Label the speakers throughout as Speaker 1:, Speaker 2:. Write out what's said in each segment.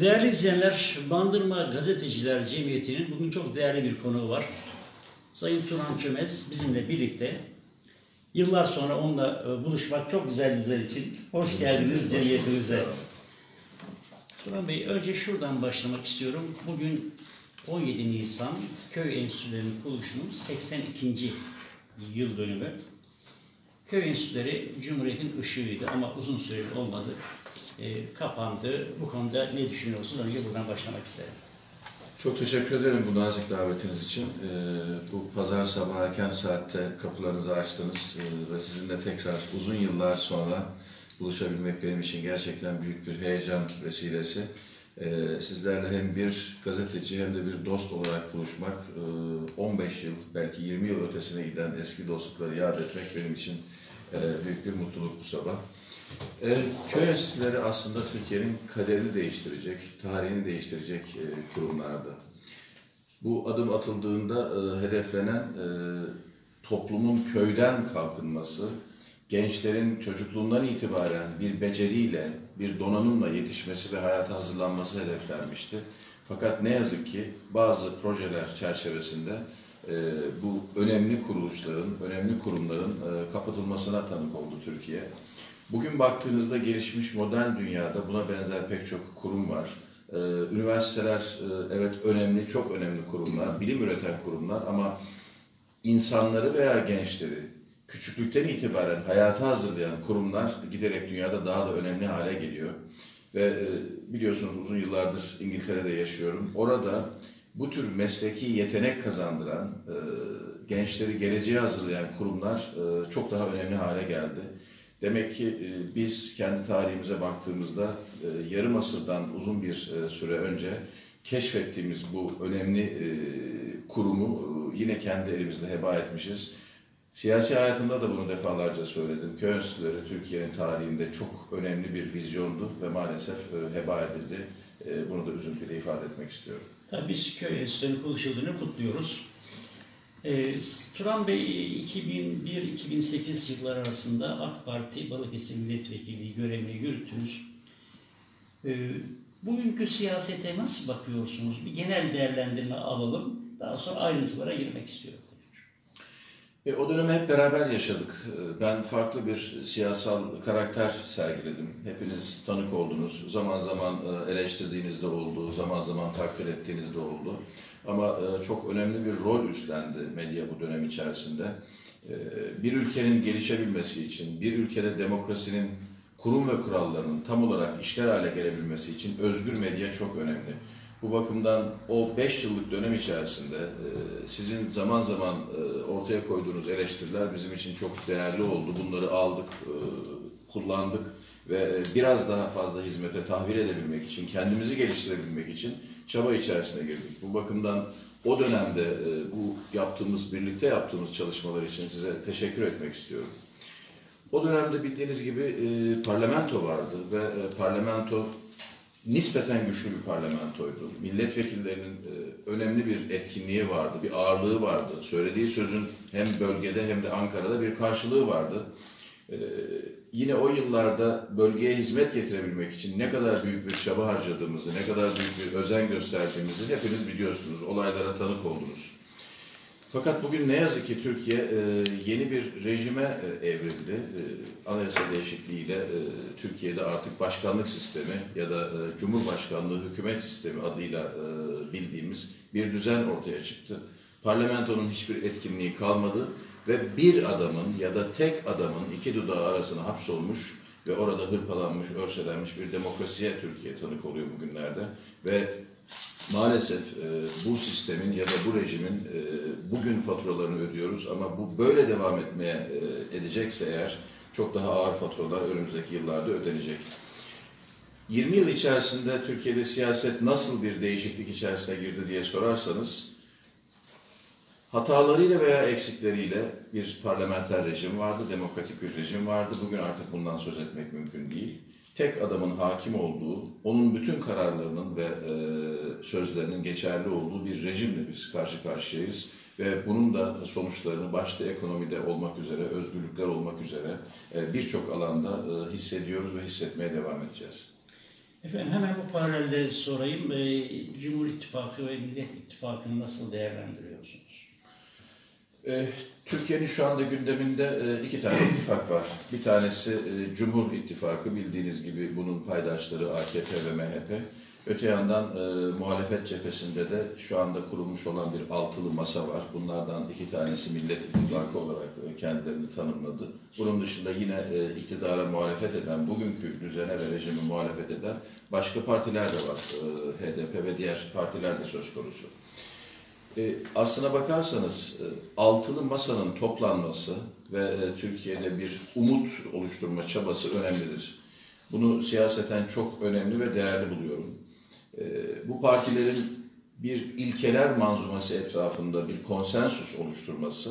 Speaker 1: Değerli izleyenler, Bandırma Gazeteciler Cemiyeti'nin bugün çok değerli bir konuğu var. Sayın Turan Çömez bizimle birlikte. Yıllar sonra onunla e, buluşmak çok güzel bizler için. Hoş geldiniz cemiyetimize. Turan Bey, önce şuradan başlamak istiyorum. Bugün 17 Nisan Köy Enstitülerinin kuruluşunun 82. yıl dönümü. Köy enstitüleri Cumhuriyet'in ışığıydı ama uzun süre olmadı. E, kapandı. Bu konuda ne düşünüyorsunuz? Önce buradan başlamak isterim.
Speaker 2: Çok teşekkür ederim bu nazik davetiniz için. Ee, bu pazar sabahı erken saatte kapılarınızı açtınız ee, ve sizinle tekrar uzun yıllar sonra buluşabilmek benim için gerçekten büyük bir heyecan vesilesi. Ee, sizlerle hem bir gazeteci hem de bir dost olarak buluşmak, e, 15 yıl belki 20 yıl ötesine giden eski dostlukları yad etmek benim için e, büyük bir mutluluk bu sabah. E, köy enstitüleri aslında Türkiye'nin kaderini değiştirecek, tarihini değiştirecek e, kurumlardı. Bu adım atıldığında e, hedeflenen e, toplumun köyden kalkınması, gençlerin çocukluğundan itibaren bir beceriyle, bir donanımla yetişmesi ve hayata hazırlanması hedeflenmişti. Fakat ne yazık ki bazı projeler çerçevesinde e, bu önemli kuruluşların, önemli kurumların e, kapatılmasına tanık oldu Türkiye. Bugün baktığınızda gelişmiş modern dünyada buna benzer pek çok kurum var. Ee, üniversiteler e, evet önemli, çok önemli kurumlar, bilim üreten kurumlar ama insanları veya gençleri küçüklükten itibaren hayata hazırlayan kurumlar giderek dünyada daha da önemli hale geliyor. Ve e, biliyorsunuz uzun yıllardır İngiltere'de yaşıyorum. Orada bu tür mesleki yetenek kazandıran, e, gençleri geleceğe hazırlayan kurumlar çok daha önemli hale geldi. Demek ki e, biz kendi tarihimize baktığımızda e, yarım asırdan uzun bir e, süre önce keşfettiğimiz bu önemli kurumu yine kendi elimizde heba etmişiz. Siyasi hayatımda da bunu defalarca söyledim. Köy enstitüleri Türkiye'nin tarihinde çok önemli bir vizyondu ve maalesef heba edildi. Bunu da üzüntüyle ifade etmek istiyorum.
Speaker 1: Tabii biz köy enstitülerinin kuruluşunu kutluyoruz. Turan Bey 2001-2008 yılları arasında AK Parti Balıkesir Milletvekili görevini yürüttünüz. E, bugünkü siyasete nasıl bakıyorsunuz? Bir genel değerlendirme alalım. Daha sonra ayrıntılara girmek istiyorum.
Speaker 2: E, o dönemi hep beraber yaşadık. E, ben farklı bir siyasal karakter sergiledim. Hepiniz tanık oldunuz. Zaman zaman e, eleştirdiğiniz de oldu, zaman zaman takdir ettiğiniz de oldu. Ama e, çok önemli bir rol üstlendi medya bu dönem içerisinde. E, bir ülkenin gelişebilmesi için, bir ülkede demokrasinin kurum ve kurallarının tam olarak işler hale gelebilmesi için özgür medya çok önemli. Bu bakımdan o 5 yıllık dönem içerisinde e, sizin zaman zaman ortaya koyduğunuz eleştiriler bizim için çok değerli oldu. Bunları aldık, kullandık ve biraz daha fazla hizmete tahvil edebilmek için, kendimizi geliştirebilmek için çaba içerisine girdik. Bu bakımdan o dönemde e, bu yaptığımız, birlikte yaptığımız çalışmalar için size teşekkür etmek istiyorum. O dönemde bildiğiniz gibi e, parlamento vardı ve e, parlamento nispeten güçlü bir parlamentoydu. Milletvekillerinin e, önemli bir etkinliği vardı, bir ağırlığı vardı. Söylediği sözün hem bölgede hem de Ankara'da bir karşılığı vardı. E, yine o yıllarda bölgeye hizmet getirebilmek için ne kadar büyük bir çaba harcadığımızı, ne kadar büyük bir özen gösterdiğimizi hepiniz biliyorsunuz. Olaylara tanık oldunuz. Fakat bugün ne yazık ki Türkiye e, yeni bir rejime e, evrildi. E, anayasa değişikliğiyle Türkiye'de artık başkanlık sistemi ya da Cumhurbaşkanlığı hükümet sistemi adıyla bildiğimiz bir düzen ortaya çıktı. Parlamentonun hiçbir etkinliği kalmadı ve bir adamın ya da tek adamın iki dudağı arasına hapsolmuş ve orada hırpalanmış, örselenmiş bir demokrasiye Türkiye tanık oluyor bugünlerde. Ve maalesef e, bu sistemin ya da bu rejimin e, bugün faturalarını ödüyoruz ama bu böyle devam etmeye e, edecekse eğer çok daha ağır faturalar önümüzdeki yıllarda ödenecek. 20 yıl içerisinde Türkiye'de siyaset nasıl bir değişiklik içerisine girdi diye sorarsanız Hatalarıyla veya eksikleriyle bir parlamenter rejim vardı, demokratik bir rejim vardı. Bugün artık bundan söz etmek mümkün değil. Tek adamın hakim olduğu, onun bütün kararlarının ve e, sözlerinin geçerli olduğu bir rejimle biz karşı karşıyayız. Ve bunun da sonuçlarını başta ekonomide olmak üzere, özgürlükler olmak üzere e, birçok alanda e, hissediyoruz ve hissetmeye devam edeceğiz.
Speaker 1: Efendim hemen bu paralelde sorayım. Ee, Cumhur İttifakı ve Millet İttifakı'nı nasıl değerlendiriyorsunuz?
Speaker 2: Ee, Türkiye'nin şu anda gündeminde e, iki tane ittifak var. Bir tanesi e, Cumhur İttifakı bildiğiniz gibi bunun paydaşları AKP ve MHP. Öte yandan e, muhalefet cephesinde de şu anda kurulmuş olan bir altılı masa var. Bunlardan iki tanesi Millet İttifakı olarak e, kendilerini tanımladı. Bunun dışında yine e, iktidara muhalefet eden, bugünkü düzene ve rejime muhalefet eden başka partiler de var. E, HDP ve diğer partiler de söz konusu. E, aslına bakarsanız e, altılı masanın toplanması ve e, Türkiye'de bir umut oluşturma çabası önemlidir. Bunu siyaseten çok önemli ve değerli buluyorum. E, bu partilerin bir ilkeler manzuması etrafında bir konsensus oluşturması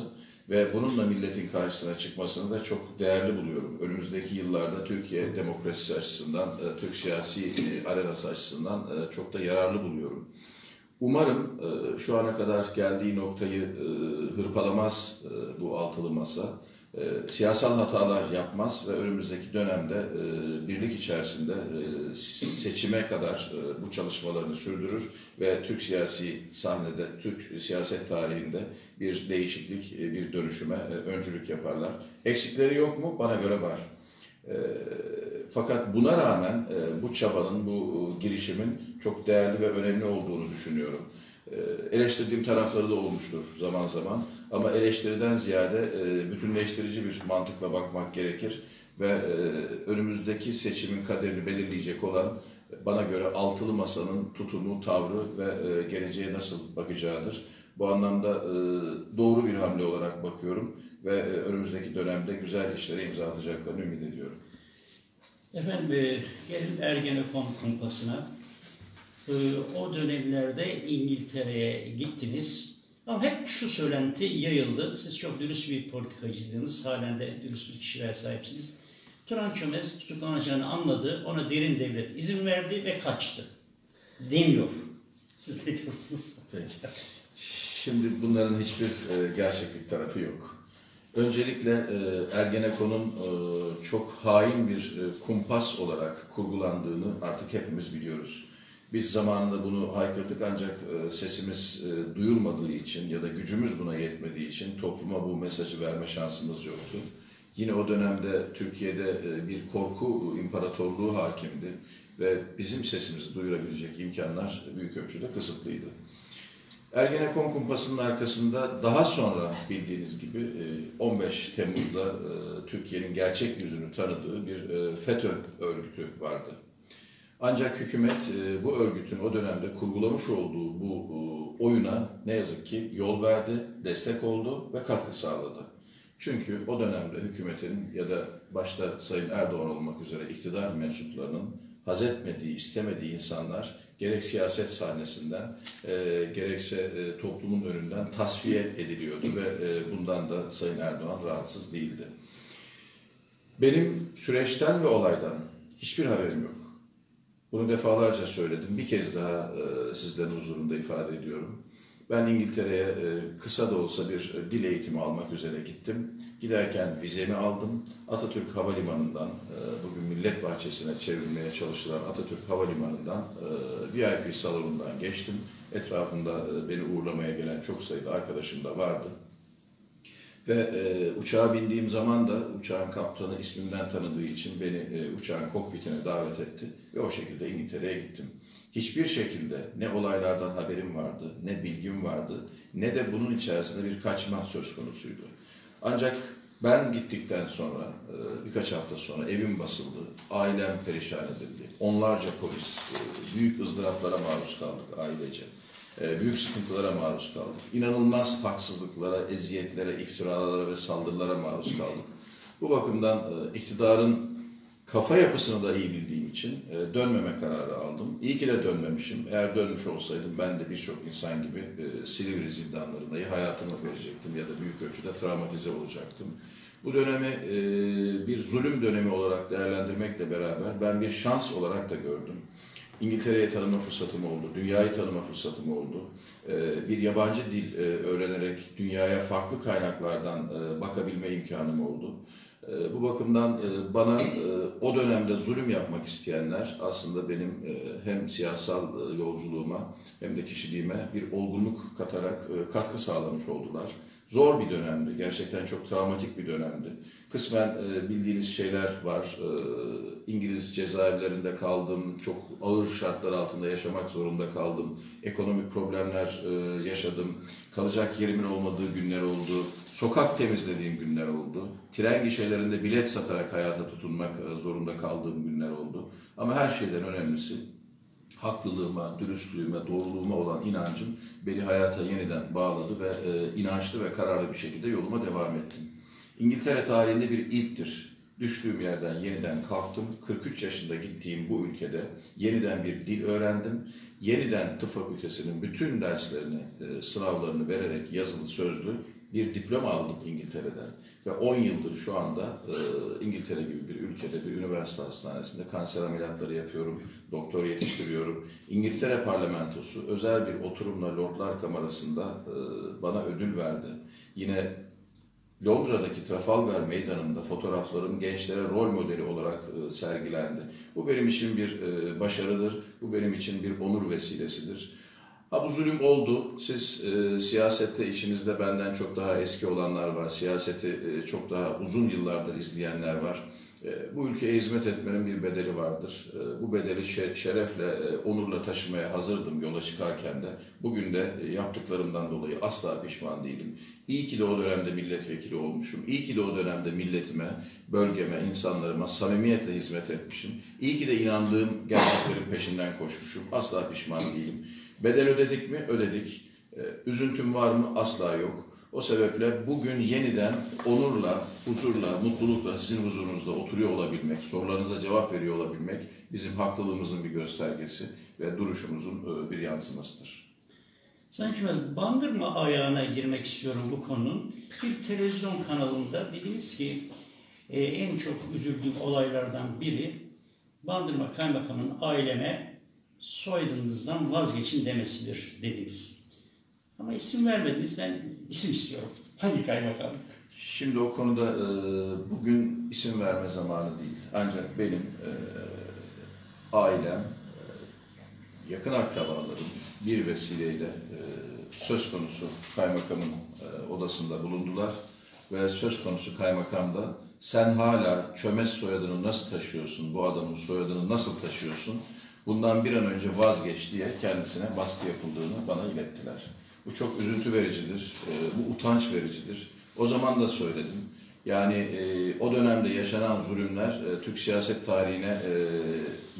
Speaker 2: ve bununla milletin karşısına çıkmasını da çok değerli buluyorum. Önümüzdeki yıllarda Türkiye demokrasisi açısından, e, Türk siyasi e, arenası açısından çok da yararlı buluyorum. Umarım e, şu ana kadar geldiği noktayı e, hırpalamaz e, bu altılı masa. E, siyasal hatalar yapmaz ve önümüzdeki dönemde e, birlik içerisinde e, seçime kadar e, bu çalışmalarını sürdürür ve Türk siyasi sahnede, Türk siyaset tarihinde bir değişiklik, e, bir dönüşüme e, öncülük yaparlar. Eksikleri yok mu? Bana göre var. E, fakat buna rağmen e, bu çabanın, bu e, girişimin çok değerli ve önemli olduğunu düşünüyorum. E, eleştirdiğim tarafları da olmuştur zaman zaman ama eleştiriden ziyade e, bütünleştirici bir mantıkla bakmak gerekir ve e, önümüzdeki seçimin kaderini belirleyecek olan bana göre altılı masanın tutumu, tavrı ve e, geleceğe nasıl bakacağıdır. Bu anlamda e, doğru bir hamle olarak bakıyorum ve e, önümüzdeki dönemde güzel işlere imza atacaklarını ümit ediyorum.
Speaker 1: Efendim e, gelin Ergenekon kumpasına. E, o dönemlerde İngiltere'ye gittiniz. Ama hep şu söylenti yayıldı. Siz çok dürüst bir politikacıydınız. Halen de dürüst bir kişiliğe sahipsiniz. Turan Çömez tutuklanacağını anladı. Ona derin devlet izin verdi ve kaçtı. Deniyor. Siz ne diyorsunuz?
Speaker 2: Peki. Şimdi bunların hiçbir e, gerçeklik tarafı yok. Öncelikle e, Ergenekon'un e, çok hain bir e, kumpas olarak kurgulandığını artık hepimiz biliyoruz. Biz zamanında bunu haykırdık ancak sesimiz duyulmadığı için ya da gücümüz buna yetmediği için topluma bu mesajı verme şansımız yoktu. Yine o dönemde Türkiye'de bir korku imparatorluğu hakimdi ve bizim sesimizi duyurabilecek imkanlar büyük ölçüde kısıtlıydı. Ergenekon kumpasının arkasında daha sonra bildiğiniz gibi e, 15 Temmuz'da e, Türkiye'nin gerçek yüzünü tanıdığı bir e, FETÖ örgütü vardı. Ancak hükümet e, bu örgütün o dönemde kurgulamış olduğu bu e, oyuna ne yazık ki yol verdi, destek oldu ve katkı sağladı. Çünkü o dönemde hükümetin ya da başta Sayın Erdoğan olmak üzere iktidar mensuplarının haz etmediği, istemediği insanlar gerek siyaset sahnesinden e, gerekse e, toplumun önünden tasfiye ediliyordu ve e, bundan da Sayın Erdoğan rahatsız değildi. Benim süreçten ve olaydan hiçbir haberim yok. Bunu defalarca söyledim. Bir kez daha e, sizlerin huzurunda ifade ediyorum. Ben İngiltere'ye e, kısa da olsa bir e, dil eğitimi almak üzere gittim. Giderken vizemi aldım. Atatürk Havalimanı'ndan, e, bugün Millet Bahçesi'ne çevrilmeye çalışılan Atatürk Havalimanı'ndan VIP salonundan geçtim. Etrafında beni uğurlamaya gelen çok sayıda arkadaşım da vardı. Ve e, uçağa bindiğim zaman da uçağın kaptanı ismimden tanıdığı için beni e, uçağın kokpitine davet etti ve o şekilde İngiltere'ye gittim. Hiçbir şekilde ne olaylardan haberim vardı, ne bilgim vardı, ne de bunun içerisinde bir kaçma söz konusuydu. Ancak ben gittikten sonra, e, birkaç hafta sonra evim basıldı, ailem perişan edildi. Onlarca polis, e, büyük ızdıraplara maruz kaldık ailece. E, Büyük sıkıntılara maruz kaldık. İnanılmaz haksızlıklara, eziyetlere, iftiralara ve saldırılara maruz kaldık. Bu bakımdan iktidarın kafa yapısını da iyi bildiğim için e, dönmeme kararı aldım. İyi ki de dönmemişim. Eğer dönmüş olsaydım ben de birçok insan gibi e, Silivri zindanlarında hayatımı verecektim ya da büyük ölçüde travmatize olacaktım. Bu dönemi e, bir zulüm dönemi olarak değerlendirmekle beraber ben bir şans olarak da gördüm. İngiltere'ye tanıma fırsatım oldu, dünyayı tanıma fırsatım oldu. Ee, Bir yabancı dil e, öğrenerek dünyaya farklı kaynaklardan e, bakabilme imkanım oldu. E, bu bakımdan e, bana e, o dönemde zulüm yapmak isteyenler aslında benim e, hem siyasal yolculuğuma hem de kişiliğime bir olgunluk katarak katkı sağlamış oldular. Zor bir dönemdi. Gerçekten çok travmatik bir dönemdi. Kısmen bildiğiniz şeyler var. İngiliz cezaevlerinde kaldım. Çok ağır şartlar altında yaşamak zorunda kaldım. Ekonomik problemler yaşadım. Kalacak yerimin olmadığı günler oldu. Sokak temizlediğim günler oldu. Tren gişelerinde bilet satarak hayata tutunmak e, zorunda kaldığım günler oldu. Ama her şeyden önemlisi haklılığıma, dürüstlüğüme, doğruluğuma olan inancım beni hayata yeniden bağladı ve e, inançlı ve kararlı bir şekilde yoluma devam ettim. İngiltere tarihinde bir ilktir. Düştüğüm yerden yeniden kalktım. 43 yaşında gittiğim bu ülkede yeniden bir dil öğrendim. Yeniden tıp fakültesinin bütün derslerini, e, sınavlarını vererek yazılı sözlü bir diploma aldım İngiltere'den. Ve 10 yıldır şu anda e, İngiltere gibi bir ülkede bir üniversite hastanesinde kanser ameliyatları yapıyorum, doktor yetiştiriyorum. İngiltere parlamentosu özel bir oturumla Lordlar Kamerası'nda e, bana ödül verdi. Yine Londra'daki Trafalgar Meydanı'nda fotoğraflarım gençlere rol modeli olarak e, sergilendi. Bu benim için bir e, başarıdır, bu benim için bir onur vesilesidir. Ha bu zulüm oldu. Siz e, siyasette işinizde benden çok daha eski olanlar var. Siyaseti e, çok daha uzun yıllardır izleyenler var. E, bu ülkeye hizmet etmenin bir bedeli vardır. E, bu bedeli şe- şerefle, e, onurla taşımaya hazırdım yola çıkarken de. Bugün de e, yaptıklarımdan dolayı asla pişman değilim. İyi ki de o dönemde milletvekili olmuşum. İyi ki de o dönemde milletime, bölgeme, insanlarıma samimiyetle hizmet etmişim. İyi ki de inandığım gerçeklerin peşinden koşmuşum. Asla pişman değilim. Bedel ödedik mi? Ödedik. Ee, Üzüntüm var mı? Asla yok. O sebeple bugün yeniden onurla, huzurla, mutlulukla sizin huzurunuzda oturuyor olabilmek, sorularınıza cevap veriyor olabilmek bizim haklılığımızın bir göstergesi ve duruşumuzun e, bir yansımasıdır.
Speaker 1: Sayın Cumhurbaşkanı, Bandırma ayağına girmek istiyorum bu konunun. Bir televizyon kanalında dediniz ki e, en çok üzüldüğüm olaylardan biri Bandırma Kaymakamı'nın aileme soyadınızdan vazgeçin demesidir dediniz. Ama isim vermediniz. Ben isim istiyorum. Hangi kaymakam?
Speaker 2: Şimdi o konuda e, bugün isim verme zamanı değil. Ancak benim e, ailem, e, yakın akrabalarım bir vesileyle e, söz konusu kaymakamın e, odasında bulundular. Ve söz konusu kaymakam da sen hala çömez soyadını nasıl taşıyorsun, bu adamın soyadını nasıl taşıyorsun, bundan bir an önce vazgeç diye kendisine baskı yapıldığını bana ilettiler. Bu çok üzüntü vericidir, e, bu utanç vericidir. O zaman da söyledim. Yani e, o dönemde yaşanan zulümler e, Türk siyaset tarihine e,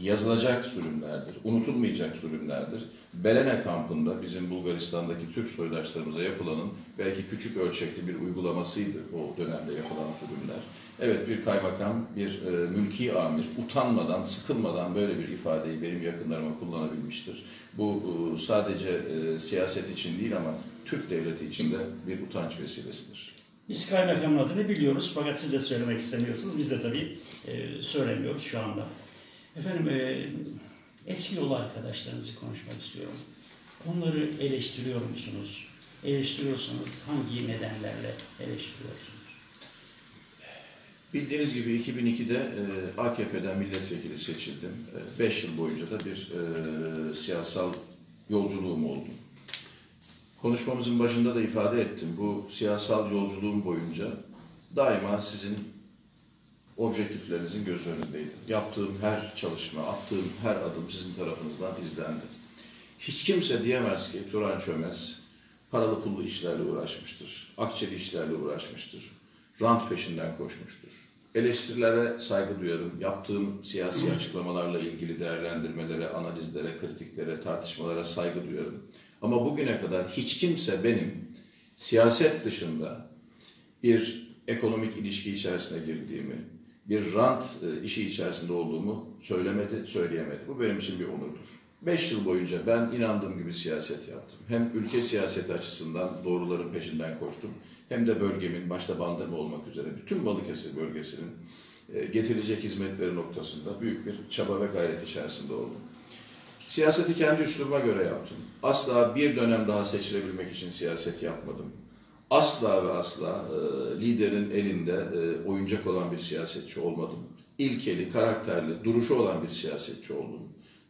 Speaker 2: yazılacak zulümlerdir, unutulmayacak zulümlerdir. Belene kampında bizim Bulgaristan'daki Türk soydaşlarımıza yapılanın belki küçük ölçekli bir uygulamasıydı o dönemde yapılan zulümler. Evet bir kaymakam, bir e, mülki amir utanmadan, sıkılmadan böyle bir ifadeyi benim yakınlarıma kullanabilmiştir. Bu e, sadece e, siyaset için değil ama Türk devleti için de bir utanç vesilesidir.
Speaker 1: Biz kaymakamın adını biliyoruz fakat siz de söylemek istemiyorsunuz. Biz de tabii e, söylemiyoruz şu anda. Efendim e, eski yol arkadaşlarınızı konuşmak istiyorum. Onları eleştiriyor musunuz? Eleştiriyorsanız hangi nedenlerle eleştiriyorsunuz?
Speaker 2: Bildiğiniz gibi 2002'de e, AKP'den milletvekili seçildim. 5 yıl boyunca da bir e, siyasal yolculuğum oldu. Konuşmamızın başında da ifade ettim. Bu siyasal yolculuğum boyunca daima sizin objektiflerinizin göz önündeydim. Yaptığım her çalışma, attığım her adım sizin tarafınızdan izlendi. Hiç kimse diyemez ki Turan Çömez paralı pullu işlerle uğraşmıştır. Akçeli işlerle uğraşmıştır. Rant peşinden koşmuştur. Eleştirilere saygı duyarım. Yaptığım siyasi açıklamalarla ilgili değerlendirmelere, analizlere, kritiklere, tartışmalara saygı duyarım. Ama bugüne kadar hiç kimse benim siyaset dışında bir ekonomik ilişki içerisine girdiğimi, bir rant e, işi içerisinde olduğumu söylemedi, söyleyemedi. Bu benim için bir onurdur. Beş yıl boyunca ben inandığım gibi siyaset yaptım. Hem ülke siyaseti açısından doğruların peşinden koştum, hem de bölgemin, başta Bandırma olmak üzere bütün Balıkesir bölgesinin e, getirecek hizmetleri noktasında büyük bir çaba ve gayret içerisinde oldum. Siyaseti kendi üslubuma göre yaptım. Asla bir dönem daha seçilebilmek için siyaset yapmadım. Asla ve asla e, liderin elinde e, oyuncak olan bir siyasetçi olmadım. İlkeli, karakterli, duruşu olan bir siyasetçi oldum.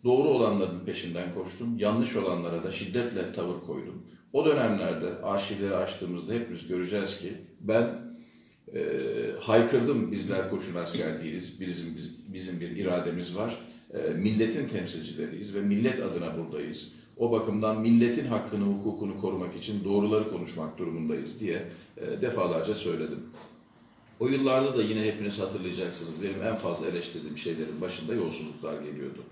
Speaker 2: Doğru olanların peşinden koştum. Yanlış olanlara da şiddetle tavır koydum. O dönemlerde arşivleri açtığımızda hepimiz göreceğiz ki ben e, haykırdım bizler kurşun asker değiliz. Bizim, biz- bizim bir irademiz var. E, milletin temsilcileriyiz ve millet adına buradayız. O bakımdan milletin hakkını, hukukunu korumak için doğruları konuşmak durumundayız diye e, defalarca söyledim. O yıllarda da yine hepiniz hatırlayacaksınız. Benim en fazla eleştirdiğim şeylerin başında yolsuzluklar geliyordu.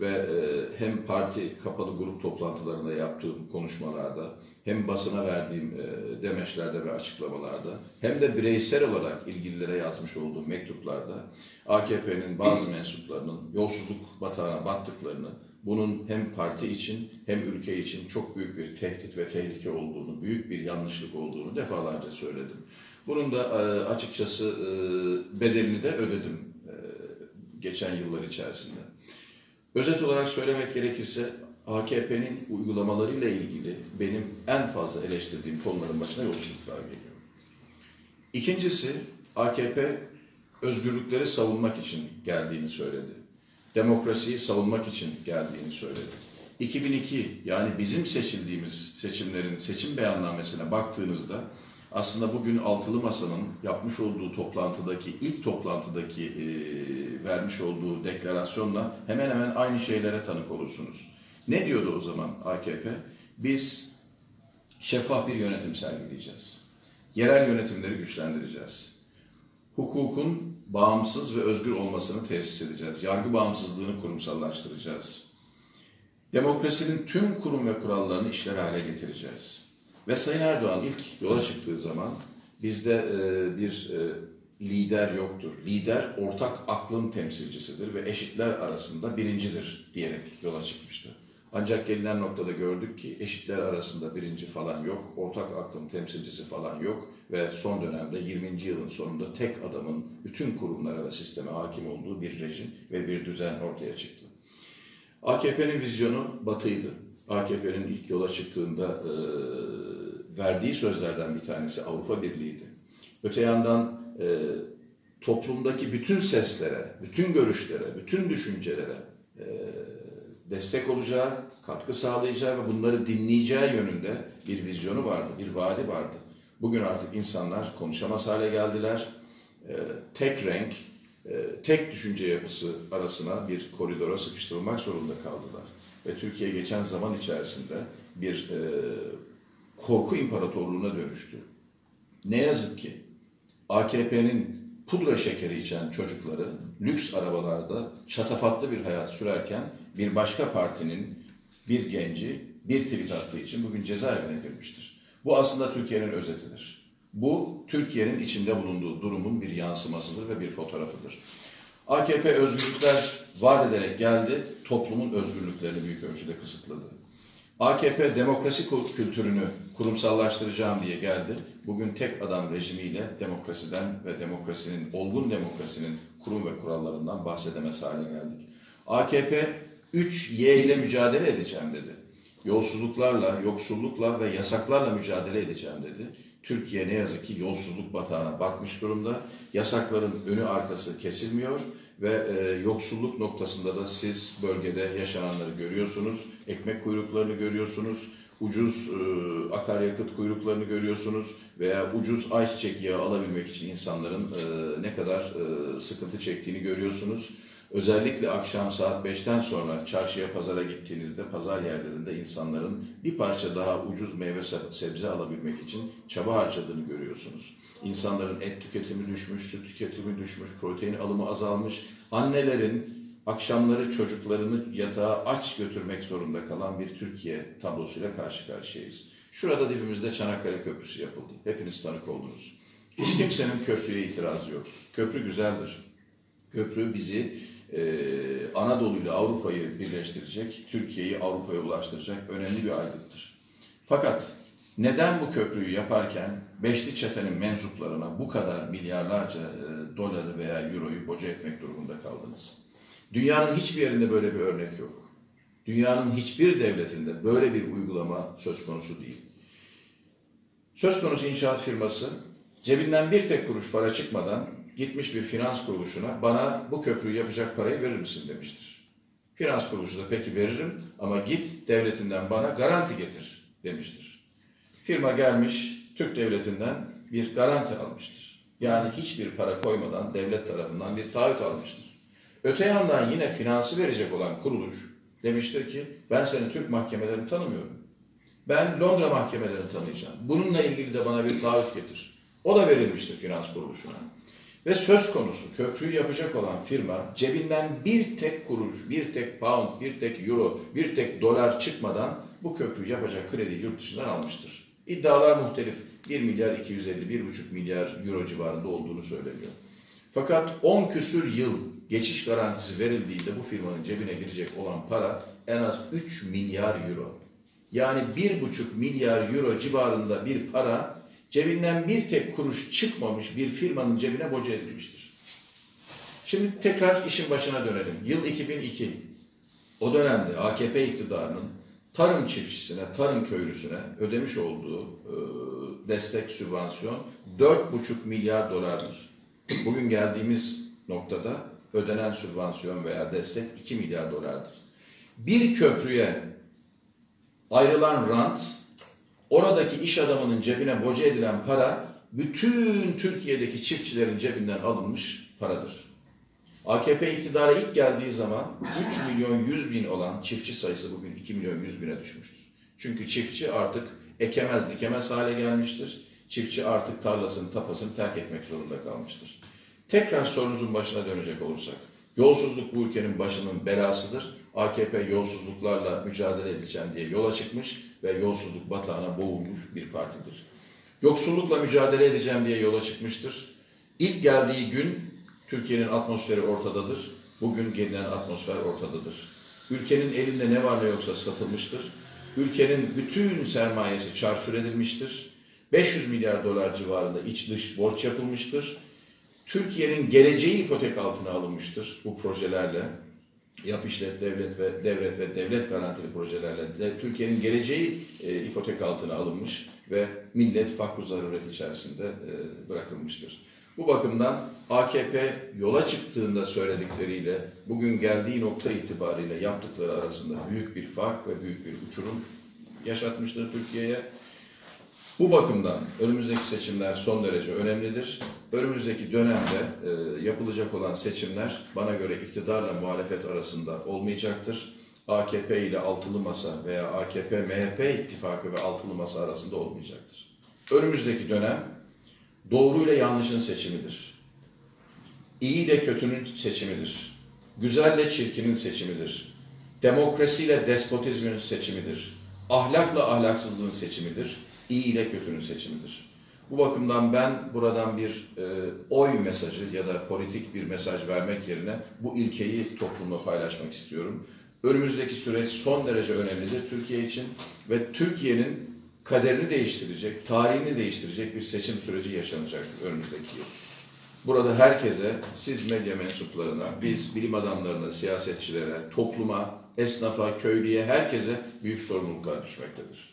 Speaker 2: Ve e, hem parti kapalı grup toplantılarında yaptığım konuşmalarda, hem basına verdiğim e, demeçlerde ve açıklamalarda, hem de bireysel olarak ilgililere yazmış olduğum mektuplarda AKP'nin bazı mensuplarının yolsuzluk batağına battıklarını, bunun hem parti için hem ülke için çok büyük bir tehdit ve tehlike olduğunu, büyük bir yanlışlık olduğunu defalarca söyledim. Bunun da e, açıkçası e, bedelini de ödedim e, geçen yıllar içerisinde. Özet olarak söylemek gerekirse AKP'nin uygulamalarıyla ilgili benim en fazla eleştirdiğim konuların başına yolsuzluklar geliyor. İkincisi AKP özgürlükleri savunmak için geldiğini söyledi. Demokrasiyi savunmak için geldiğini söyledi. 2002 yani bizim seçildiğimiz seçimlerin seçim beyannamesine baktığınızda aslında bugün Altılı Masa'nın yapmış olduğu toplantıdaki ilk toplantıdaki e, vermiş olduğu deklarasyonla hemen hemen aynı şeylere tanık olursunuz. Ne diyordu o zaman AKP? Biz şeffaf bir yönetim sergileyeceğiz. Yerel yönetimleri güçlendireceğiz. Hukukun bağımsız ve özgür olmasını tesis edeceğiz. Yargı bağımsızlığını kurumsallaştıracağız. Demokrasinin tüm kurum ve kurallarını işler hale getireceğiz. Ve Sayın Erdoğan ilk yola çıktığı zaman bizde e, bir e, lider yoktur. Lider ortak aklın temsilcisidir ve eşitler arasında birincidir diyerek yola çıkmıştı. Ancak gelinen noktada gördük ki eşitler arasında birinci falan yok, ortak aklın temsilcisi falan yok ve son dönemde 20. yılın sonunda tek adamın bütün kurumlara ve sisteme hakim olduğu bir rejim ve bir düzen ortaya çıktı. AKP'nin vizyonu batıydı. AKP'nin ilk yola çıktığında e, verdiği sözlerden bir tanesi Avrupa Birliği'ydi. Öte yandan e, toplumdaki bütün seslere, bütün görüşlere, bütün düşüncelere e, destek olacağı, katkı sağlayacağı ve bunları dinleyeceği yönünde bir vizyonu vardı, bir vaadi vardı. Bugün artık insanlar konuşamaz hale geldiler. E, tek renk, e, tek düşünce yapısı arasına bir koridora sıkıştırılmak zorunda kaldılar. Ve Türkiye geçen zaman içerisinde bir e, korku imparatorluğuna dönüştü. Ne yazık ki AKP'nin pudra şekeri içen çocukları lüks arabalarda şatafatlı bir hayat sürerken bir başka partinin bir genci bir tweet attığı için bugün cezaevine girmiştir. Bu aslında Türkiye'nin özetidir. Bu Türkiye'nin içinde bulunduğu durumun bir yansımasıdır ve bir fotoğrafıdır. AKP özgürlükler vaat ederek geldi, toplumun özgürlüklerini büyük ölçüde kısıtladı. AKP demokrasi kültürünü kurumsallaştıracağım diye geldi. Bugün tek adam rejimiyle demokrasiden ve demokrasinin, olgun demokrasinin kurum ve kurallarından bahsedemez hale geldik. AKP 3Y ile mücadele edeceğim dedi. Yolsuzluklarla, yoksullukla ve yasaklarla mücadele edeceğim dedi. Türkiye ne yazık ki yolsuzluk batağına batmış durumda. Yasakların önü arkası kesilmiyor ve e, yoksulluk noktasında da siz bölgede yaşananları görüyorsunuz. Ekmek kuyruklarını görüyorsunuz. Ucuz e, akaryakıt kuyruklarını görüyorsunuz veya ucuz ayçiçek yağı alabilmek için insanların e, ne kadar e, sıkıntı çektiğini görüyorsunuz. Özellikle akşam saat 5'ten sonra çarşıya pazara gittiğinizde pazar yerlerinde insanların bir parça daha ucuz meyve se- sebze alabilmek için çaba harcadığını görüyorsunuz. İnsanların et tüketimi düşmüş, süt tüketimi düşmüş, protein alımı azalmış. Annelerin akşamları çocuklarını yatağa aç götürmek zorunda kalan bir Türkiye tablosuyla karşı karşıyayız. Şurada dibimizde Çanakkale Köprüsü yapıldı. Hepiniz tanık oldunuz. Hiç kimsenin köprüye itirazı yok. Köprü güzeldir. Köprü bizi e, Anadolu ile Avrupa'yı birleştirecek, Türkiye'yi Avrupa'ya ulaştıracak önemli bir aygıttır. Fakat neden bu köprüyü yaparken Beşli Çete'nin mensuplarına bu kadar milyarlarca e, doları veya euroyu boca etmek durumunda kaldınız? Dünyanın hiçbir yerinde böyle bir örnek yok. Dünyanın hiçbir devletinde böyle bir uygulama söz konusu değil. Söz konusu inşaat firması cebinden bir tek kuruş para çıkmadan gitmiş bir finans kuruluşuna bana bu köprüyü yapacak parayı verir misin demiştir. Finans kuruluşu da peki veririm ama git devletinden bana garanti getir demiştir. Firma gelmiş Türk devletinden bir garanti almıştır. Yani hiçbir para koymadan devlet tarafından bir taahhüt almıştır. Öte yandan yine finansı verecek olan kuruluş demiştir ki ben seni Türk mahkemelerini tanımıyorum. Ben Londra mahkemelerini tanıyacağım. Bununla ilgili de bana bir taahhüt getir. O da verilmiştir finans kuruluşuna. Ve söz konusu köprüyü yapacak olan firma cebinden bir tek kuruş, bir tek pound, bir tek euro, bir tek dolar çıkmadan bu köprüyü yapacak krediyi yurt dışından almıştır. İddialar muhtelif. 1 milyar 250, 1,5 milyar euro civarında olduğunu söyleniyor. Fakat 10 küsür yıl geçiş garantisi verildiğinde bu firmanın cebine girecek olan para en az 3 milyar euro. Yani 1,5 milyar euro civarında bir para cebinden bir tek kuruş çıkmamış bir firmanın cebine boca edilmiştir. Şimdi tekrar işin başına dönelim. Yıl 2002. O dönemde AKP iktidarının tarım çiftçisine, tarım köylüsüne ödemiş olduğu e, destek, sübvansiyon 4,5 milyar dolardır. Bugün geldiğimiz noktada ödenen sübvansiyon veya destek 2 milyar dolardır. Bir köprüye ayrılan rant, oradaki iş adamının cebine boca edilen para, bütün Türkiye'deki çiftçilerin cebinden alınmış paradır. AKP iktidara ilk geldiği zaman 3 milyon 100 bin olan çiftçi sayısı bugün 2 milyon 100 bine düşmüştür. Çünkü çiftçi artık ekemez dikemez hale gelmiştir. Çiftçi artık tarlasını tapasını terk etmek zorunda kalmıştır. Tekrar sorunuzun başına dönecek olursak, yolsuzluk bu ülkenin başının belasıdır. AKP yolsuzluklarla mücadele edeceğim diye yola çıkmış ve yolsuzluk batağına boğulmuş bir partidir. Yoksullukla mücadele edeceğim diye yola çıkmıştır. İlk geldiği gün Türkiye'nin atmosferi ortadadır. Bugün gelinen atmosfer ortadadır. Ülkenin elinde ne var ne yoksa satılmıştır. Ülkenin bütün sermayesi çarçur edilmiştir. 500 milyar dolar civarında iç dış borç yapılmıştır. Türkiye'nin geleceği ipotek altına alınmıştır bu projelerle. Yap işlet devlet ve devlet ve devlet garantili projelerle de Türkiye'nin geleceği e, ipotek altına alınmış ve millet fakr zaruret içerisinde e, bırakılmıştır. Bu bakımdan AKP yola çıktığında söyledikleriyle bugün geldiği nokta itibariyle yaptıkları arasında büyük bir fark ve büyük bir uçurum yaşatmıştır Türkiye'ye. Bu bakımdan önümüzdeki seçimler son derece önemlidir. Önümüzdeki dönemde e, yapılacak olan seçimler bana göre iktidarla muhalefet arasında olmayacaktır. AKP ile altılı masa veya AKP-MHP ittifakı ve altılı masa arasında olmayacaktır. Önümüzdeki dönem doğru ile yanlışın seçimidir. İyi ile kötünün seçimidir. Güzelle çirkinin seçimidir. Demokrasiyle despotizmin seçimidir. Ahlakla ahlaksızlığın seçimidir iyi ile kötünün seçimidir. Bu bakımdan ben buradan bir e, oy mesajı ya da politik bir mesaj vermek yerine bu ilkeyi toplumla paylaşmak istiyorum. Önümüzdeki süreç son derece önemlidir Türkiye için ve Türkiye'nin kaderini değiştirecek, tarihini değiştirecek bir seçim süreci yaşanacak önümüzdeki yıl. Burada herkese, siz medya mensuplarına, biz bilim adamlarına, siyasetçilere, topluma, esnafa, köylüye, herkese büyük sorumluluklar düşmektedir.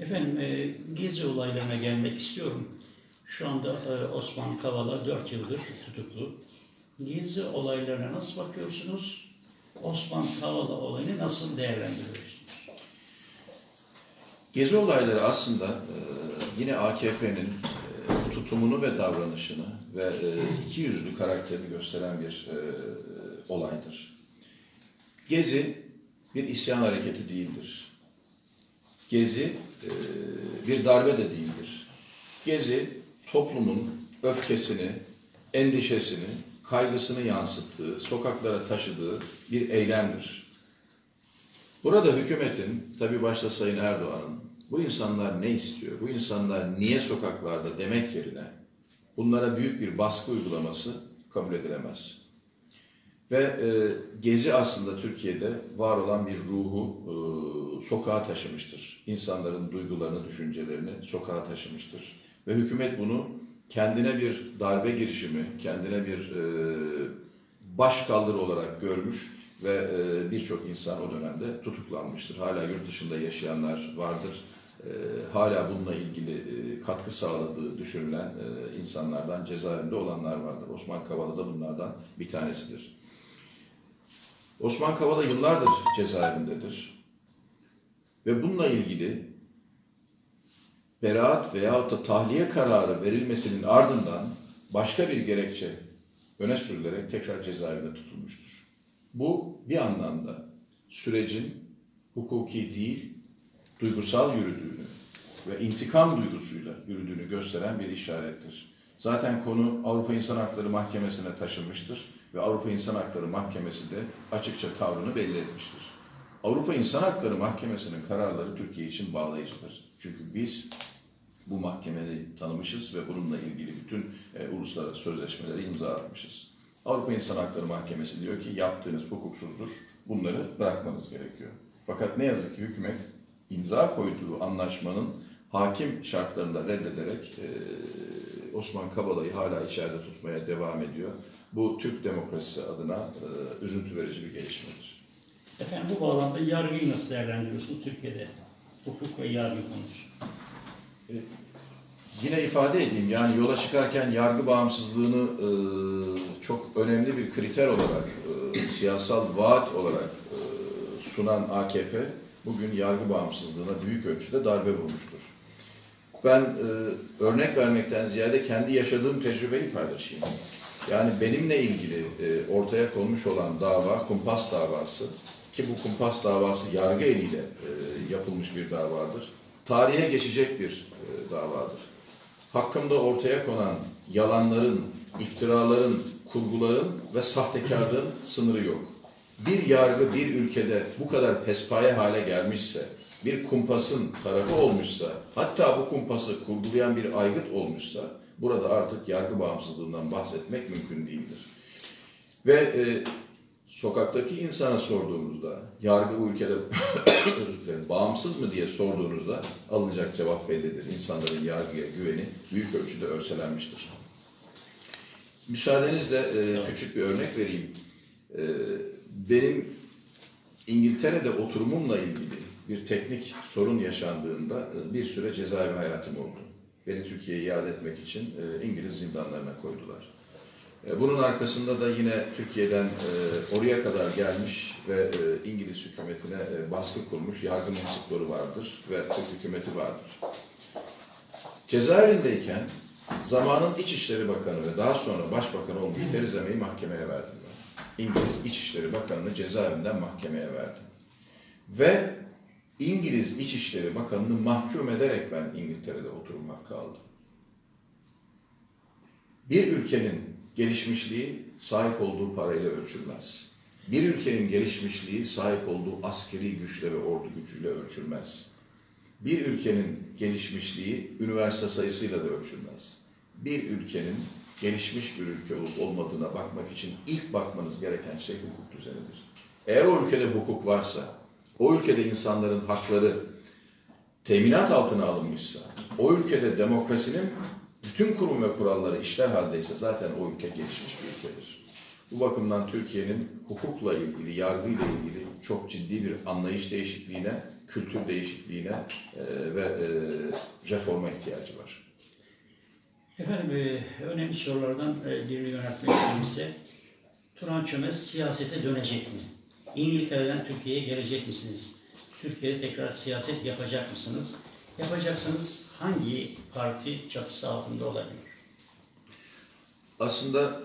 Speaker 1: Efendim e, gezi olaylarına gelmek istiyorum. Şu anda e, Osman Kavala 4 yıldır tutuklu. Gezi olaylarına nasıl bakıyorsunuz? Osman Kavala olayını nasıl değerlendiriyorsunuz?
Speaker 2: Gezi olayları aslında e, yine AKP'nin e, tutumunu ve davranışını ve e, iki yüzlü karakterini gösteren bir e, olaydır. Gezi bir isyan hareketi değildir. Gezi e, bir darbe de değildir. Gezi toplumun öfkesini, endişesini, kaygısını yansıttığı, sokaklara taşıdığı bir eylemdir. Burada hükümetin, tabi başta Sayın Erdoğan'ın, bu insanlar ne istiyor, bu insanlar niye sokaklarda demek yerine bunlara büyük bir baskı uygulaması kabul edilemez. Ve e, Gezi aslında Türkiye'de var olan bir ruhu e, sokağa taşımıştır. İnsanların duygularını, düşüncelerini sokağa taşımıştır. Ve hükümet bunu kendine bir darbe girişimi, kendine bir e, baş kaldırı olarak görmüş ve e, birçok insan o dönemde tutuklanmıştır. Hala yurt dışında yaşayanlar vardır. E, hala bununla ilgili e, katkı sağladığı düşünülen e, insanlardan cezaevinde olanlar vardır. Osman Kavala da bunlardan bir tanesidir. Osman Kavala yıllardır cezaevindedir. Ve bununla ilgili beraat veyahut da tahliye kararı verilmesinin ardından başka bir gerekçe öne sürülerek tekrar cezaevinde tutulmuştur. Bu bir anlamda sürecin hukuki değil, duygusal yürüdüğünü ve intikam duygusuyla yürüdüğünü gösteren bir işarettir. Zaten konu Avrupa İnsan Hakları Mahkemesi'ne taşınmıştır ve Avrupa İnsan Hakları Mahkemesi de açıkça tavrını belli etmiştir. Avrupa İnsan Hakları Mahkemesi'nin kararları Türkiye için bağlayıcıdır. Çünkü biz bu mahkemeyi tanımışız ve bununla ilgili bütün e, uluslararası sözleşmeleri imza atmışız. Avrupa İnsan Hakları Mahkemesi diyor ki yaptığınız hukuksuzdur, bunları bırakmanız gerekiyor. Fakat ne yazık ki hükümet imza koyduğu anlaşmanın hakim şartlarında reddederek e, Osman Kavala'yı hala içeride tutmaya devam ediyor. Bu Türk demokrasisi adına e, üzüntü verici bir gelişmedir.
Speaker 1: Efendim bu bağlamda yargıyı nasıl değerlendiriyorsunuz Türkiye'de? Hukuk ve yargı konusu.
Speaker 2: Yine ifade edeyim yani yola çıkarken yargı bağımsızlığını e, çok önemli bir kriter olarak, e, siyasal vaat olarak e, sunan AKP bugün yargı bağımsızlığına büyük ölçüde darbe vurmuştur. Ben e, örnek vermekten ziyade kendi yaşadığım tecrübeyi paylaşayım. Yani benimle ilgili e, ortaya konmuş olan dava kumpas davası ki bu kumpas davası yargı eliyle e, yapılmış bir davadır. Tarihe geçecek bir e, davadır. Hakkımda ortaya konan yalanların, iftiraların, kurguların ve sahtekarlığın sınırı yok. Bir yargı bir ülkede bu kadar pespaye hale gelmişse, bir kumpasın tarafı olmuşsa, hatta bu kumpası kurgulayan bir aygıt olmuşsa, burada artık yargı bağımsızlığından bahsetmek mümkün değildir. Ve e, sokaktaki insana sorduğumuzda, yargı bu ülkede özür dilerim, bağımsız mı diye sorduğunuzda alınacak cevap bellidir. İnsanların yargıya güveni büyük ölçüde örselenmiştir. Müsaadenizle e, küçük bir örnek vereyim. E, benim İngiltere'de oturumumla ilgili bir teknik sorun yaşandığında e, bir süre cezaevi hayatım oldu. Beni Türkiye'ye iade etmek için e, İngiliz zindanlarına koydular. E, Bunun arkasında da yine Türkiye'den e, oraya kadar gelmiş ve e, İngiliz hükümetine baskı kurmuş yargı mensupları vardır ve Türk hükümeti vardır. Cezaevindeyken zamanın İçişleri Bakanı ve daha sonra Başbakan olmuş Theresa May'i mahkemeye verdim ben. İngiliz İçişleri Bakanı'nı cezaevinden mahkemeye verdim. Ve İngiliz İçişleri Bakanı'nı mahkum ederek ben İngiltere'de oturum hakkı aldım. Bir ülkenin gelişmişliği sahip olduğu parayla ölçülmez. Bir ülkenin gelişmişliği sahip olduğu askeri güçle ve ordu gücüyle ölçülmez. Bir ülkenin gelişmişliği üniversite sayısıyla da ölçülmez. Bir ülkenin gelişmiş bir ülke olup olmadığına bakmak için ilk bakmanız gereken şey hukuk düzenidir. Eğer o ülkede hukuk varsa, o ülkede insanların hakları teminat altına alınmışsa, o ülkede demokrasinin bütün kurum ve kuralları işler haldeyse zaten o ülke gelişmiş bir ülkedir. Bu bakımdan Türkiye'nin hukukla ilgili, yargıyla ilgili çok ciddi bir anlayış değişikliğine, kültür değişikliğine e, ve e, reforma ihtiyacı var.
Speaker 1: Efendim e, önemli sorulardan e, birini yöneltmek istiyorum. Turan Çömez siyasete dönecek mi? İngiltere'den Türkiye'ye gelecek misiniz? Türkiye'de tekrar siyaset yapacak mısınız? Yapacaksanız hangi parti çatısı altında olabilir?
Speaker 2: Aslında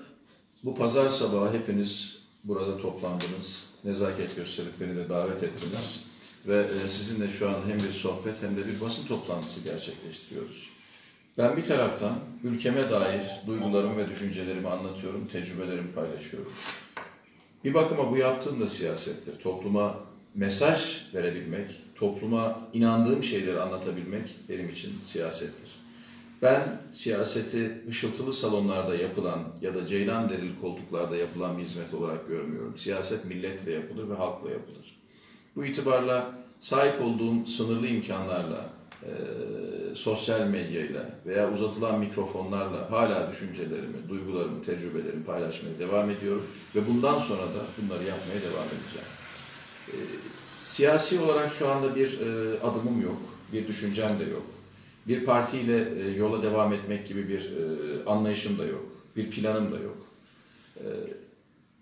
Speaker 2: bu pazar sabahı hepiniz burada toplandınız, nezaket gösterip beni de davet ettiniz ve e, sizinle şu an hem bir sohbet hem de bir basın toplantısı gerçekleştiriyoruz. Ben bir taraftan ülkeme dair duygularımı ve düşüncelerimi anlatıyorum, tecrübelerimi paylaşıyorum. Bir bakıma bu yaptığım da siyasettir. Topluma mesaj verebilmek, topluma inandığım şeyleri anlatabilmek benim için siyasettir. Ben siyaseti ışıltılı salonlarda yapılan ya da ceylan derili koltuklarda yapılan bir hizmet olarak görmüyorum. Siyaset milletle yapılır ve halkla yapılır. Bu itibarla sahip olduğum sınırlı imkanlarla, e, sosyal medyayla veya uzatılan mikrofonlarla hala düşüncelerimi, duygularımı, tecrübelerimi paylaşmaya devam ediyorum ve bundan sonra da bunları yapmaya devam edeceğim. E, siyasi olarak şu anda bir e, adımım yok. bir düşüncem de yok. Bir partiyle e, yola devam etmek gibi bir e, anlayışım da yok. Bir planım da yok. E,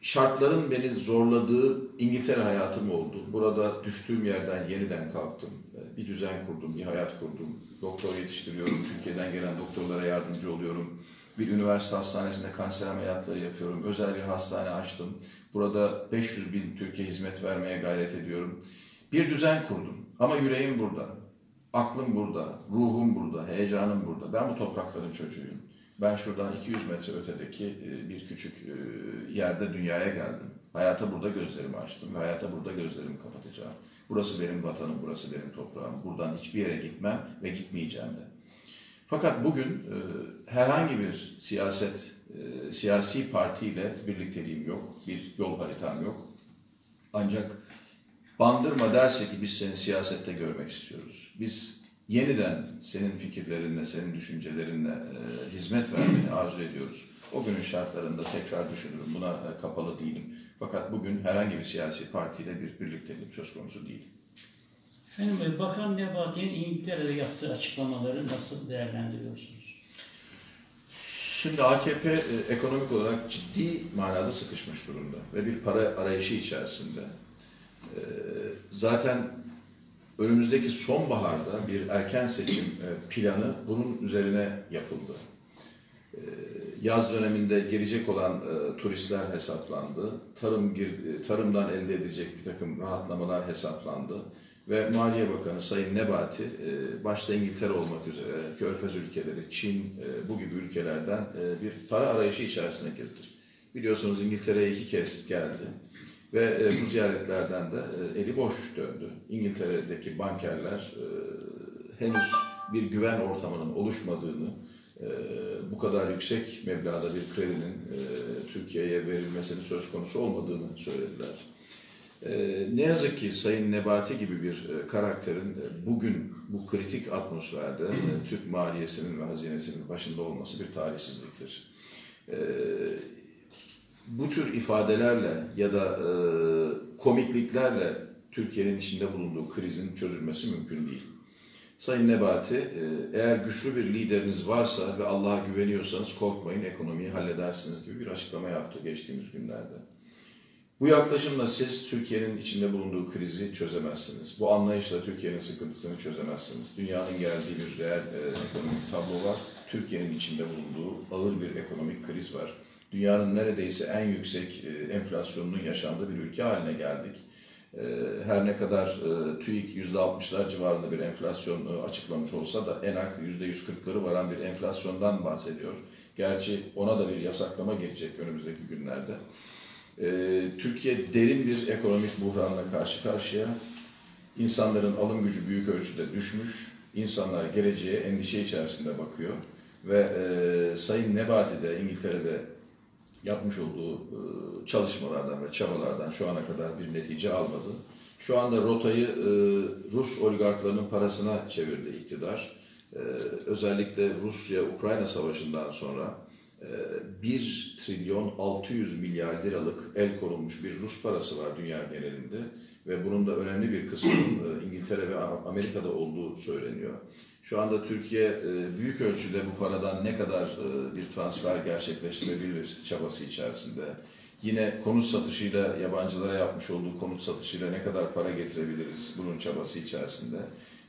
Speaker 2: şartların beni zorladığı İngiltere hayatım oldu. Burada düştüğüm yerden yeniden kalktım. E, Bir düzen kurdum, bir hayat kurdum. Doktor yetiştiriyorum, Türkiye'den gelen doktorlara yardımcı oluyorum. Bir üniversite hastanesinde kanser ameliyatları yapıyorum. Özel bir hastane açtım. Burada 500 bin Türkiye hizmet vermeye gayret ediyorum. Bir düzen kurdum. Ama yüreğim burada. Aklım burada, ruhum burada, heyecanım burada. Ben bu toprakların çocuğuyum. Ben şuradan 200 metre ötedeki e, bir küçük e, yerde dünyaya geldim. Hayata burada gözlerimi açtım ve hayata burada gözlerimi kapatacağım. Burası benim vatanım, burası benim toprağım. Buradan hiçbir yere gitmem ve gitmeyeceğim de. Fakat bugün e, herhangi bir siyaset, e, siyasi partiyle birlikteliğim yok, bir yol haritam yok. Ancak Bandırma derse ki biz seni siyasette görmek istiyoruz. Biz yeniden senin fikirlerinle, senin düşüncelerinle e, hizmet vermeni arzu ediyoruz. O günün şartlarında tekrar düşünürüm. Buna e, kapalı değilim. Fakat bugün herhangi bir siyasi partiyle bir birlikteliğim söz konusu değil.
Speaker 1: Efendim Bakan Nebati'nin İngiltere'de yaptığı açıklamaları nasıl değerlendiriyorsunuz?
Speaker 2: Şimdi AKP e, ekonomik olarak ciddi manada sıkışmış durumda ve bir para arayışı içerisinde. E, Zaten önümüzdeki sonbaharda bir erken seçim e, planı bunun üzerine yapıldı. E, Yaz döneminde gelecek olan e, turistler hesaplandı. Tarım gir- e, tarımdan elde edilecek bir takım rahatlamalar hesaplandı ve Maliye Bakanı Sayın Nebati e, başta İngiltere olmak üzere Körfez ülkeleri, Çin e, bu gibi ülkelerden e, bir para arayışı içerisine girdi. Biliyorsunuz İngiltere'ye iki kez geldi ve bu ziyaretlerden de eli boş döndü. İngiltere'deki bankerler henüz bir güven ortamının oluşmadığını, bu kadar yüksek meblağda bir kredinin Türkiye'ye verilmesinin söz konusu olmadığını söylediler. E, ne yazık ki Sayın Nebati gibi bir e, karakterin e, bugün bu kritik atmosferde e, Türk maliyesinin ve hazinesinin başında olması bir talihsizliktir. E, bu tür ifadelerle ya da komikliklerle Türkiye'nin içinde bulunduğu krizin çözülmesi mümkün değil. Sayın Nebati, eğer güçlü bir lideriniz varsa ve Allah'a güveniyorsanız korkmayın, ekonomiyi halledersiniz gibi bir açıklama yaptı geçtiğimiz günlerde. Bu yaklaşımla siz Türkiye'nin içinde bulunduğu krizi çözemezsiniz. Bu anlayışla Türkiye'nin sıkıntısını çözemezsiniz. Dünyanın geldiği bir reel e, ekonomik tablo var. Türkiye'nin içinde bulunduğu ağır bir ekonomik kriz var. Dünyanın neredeyse en yüksek e, enflasyonunun yaşandığı bir ülke haline geldik. E, Her ne kadar e, TÜİK %60'lar civarında bir enflasyon e, açıklamış olsa da ENAK %140'ları varan bir enflasyondan bahsediyor. Gerçi ona da bir yasaklama gelecek önümüzdeki günlerde. Ee, Türkiye derin bir ekonomik buhranla karşı karşıya. İnsanların alım gücü büyük ölçüde düşmüş. İnsanlar geleceğe endişe içerisinde bakıyor. Ve e, Sayın Nebati de İngiltere'de yapmış olduğu e, çalışmalardan ve çabalardan şu ana kadar bir netice almadı. Şu anda rotayı e, Rus oligarklarının parasına çevirdi iktidar. E, özellikle Rusya-Ukrayna savaşından sonra 1 trilyon 600 milyar liralık el konulmuş bir Rus parası var dünya genelinde ve bunun da önemli bir kısmının e, İngiltere ve Amerika'da olduğu söyleniyor. Şu anda Türkiye e, büyük ölçüde bu paradan ne kadar e, bir transfer gerçekleştirebilir çabası içerisinde. Yine konut satışıyla yabancılara yapmış olduğu konut satışıyla ne kadar para getirebiliriz bunun çabası içerisinde.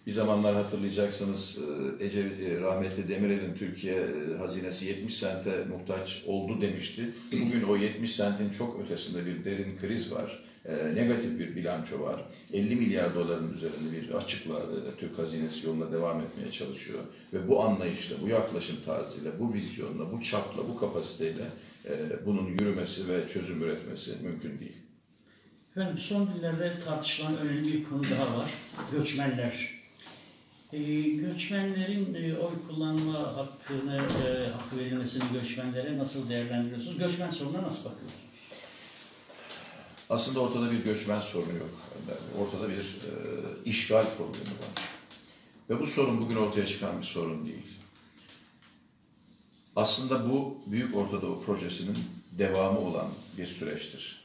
Speaker 2: Bir zamanlar hatırlayacaksınız e, Ece e, rahmetli Demirel'in Türkiye e, hazinesi 70 sente muhtaç oldu demişti. Bugün o 70 sentin çok ötesinde bir derin kriz var. Negatif bir bilanço var. 50 milyar doların üzerinde bir açıkla Türk hazinesi yoluna devam etmeye çalışıyor. Ve bu anlayışla, bu yaklaşım tarzıyla, bu vizyonla, bu çapla, bu kapasiteyle bunun yürümesi ve çözüm üretmesi mümkün değil.
Speaker 1: Efendim son günlerde tartışılan önemli bir konu daha var. Göçmenler. Ee, göçmenlerin e, oy kullanma hakkını, e, hakkı verilmesini göçmenlere nasıl değerlendiriyorsunuz? Göçmen sorununa nasıl bakıyorsunuz?
Speaker 2: Aslında ortada bir göçmen sorunu yok. Ortada bir e, işgal problemi var. Ve bu sorun bugün ortaya çıkan bir sorun değil. Aslında bu Büyük Orta Doğu Projesi'nin devamı olan bir süreçtir.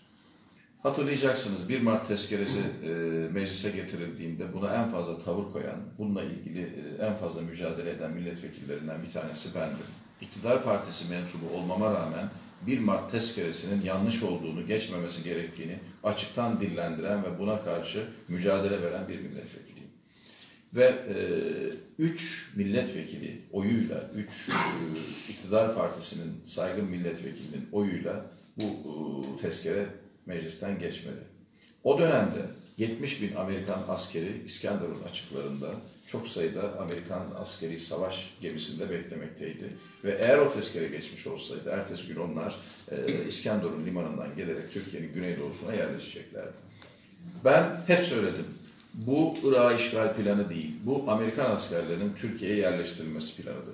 Speaker 2: Hatırlayacaksınız 1 Mart tezkeresi e, meclise getirildiğinde buna en fazla tavır koyan, bununla ilgili e, en fazla mücadele eden milletvekillerinden bir tanesi bendim. İktidar partisi mensubu olmama rağmen 1 Mart tezkeresinin yanlış olduğunu, geçmemesi gerektiğini açıktan dillendiren ve buna karşı mücadele veren bir milletvekiliyim. Ve 3 milletvekili oyuyla, 3 iktidar partisinin saygın milletvekilinin oyuyla bu e, tezkere meclisten geçmedi. O dönemde 70 bin Amerikan askeri İskenderun açıklarında çok sayıda Amerikan askeri savaş gemisinde beklemekteydi. Ve eğer o tezkere geçmiş olsaydı ertesi gün onlar e, İskenderun limanından gelerek Türkiye'nin güneydoğusuna yerleşeceklerdi. Ben hep söyledim. Bu Irak işgal planı değil. Bu Amerikan askerlerinin Türkiye'ye yerleştirilmesi planıdır.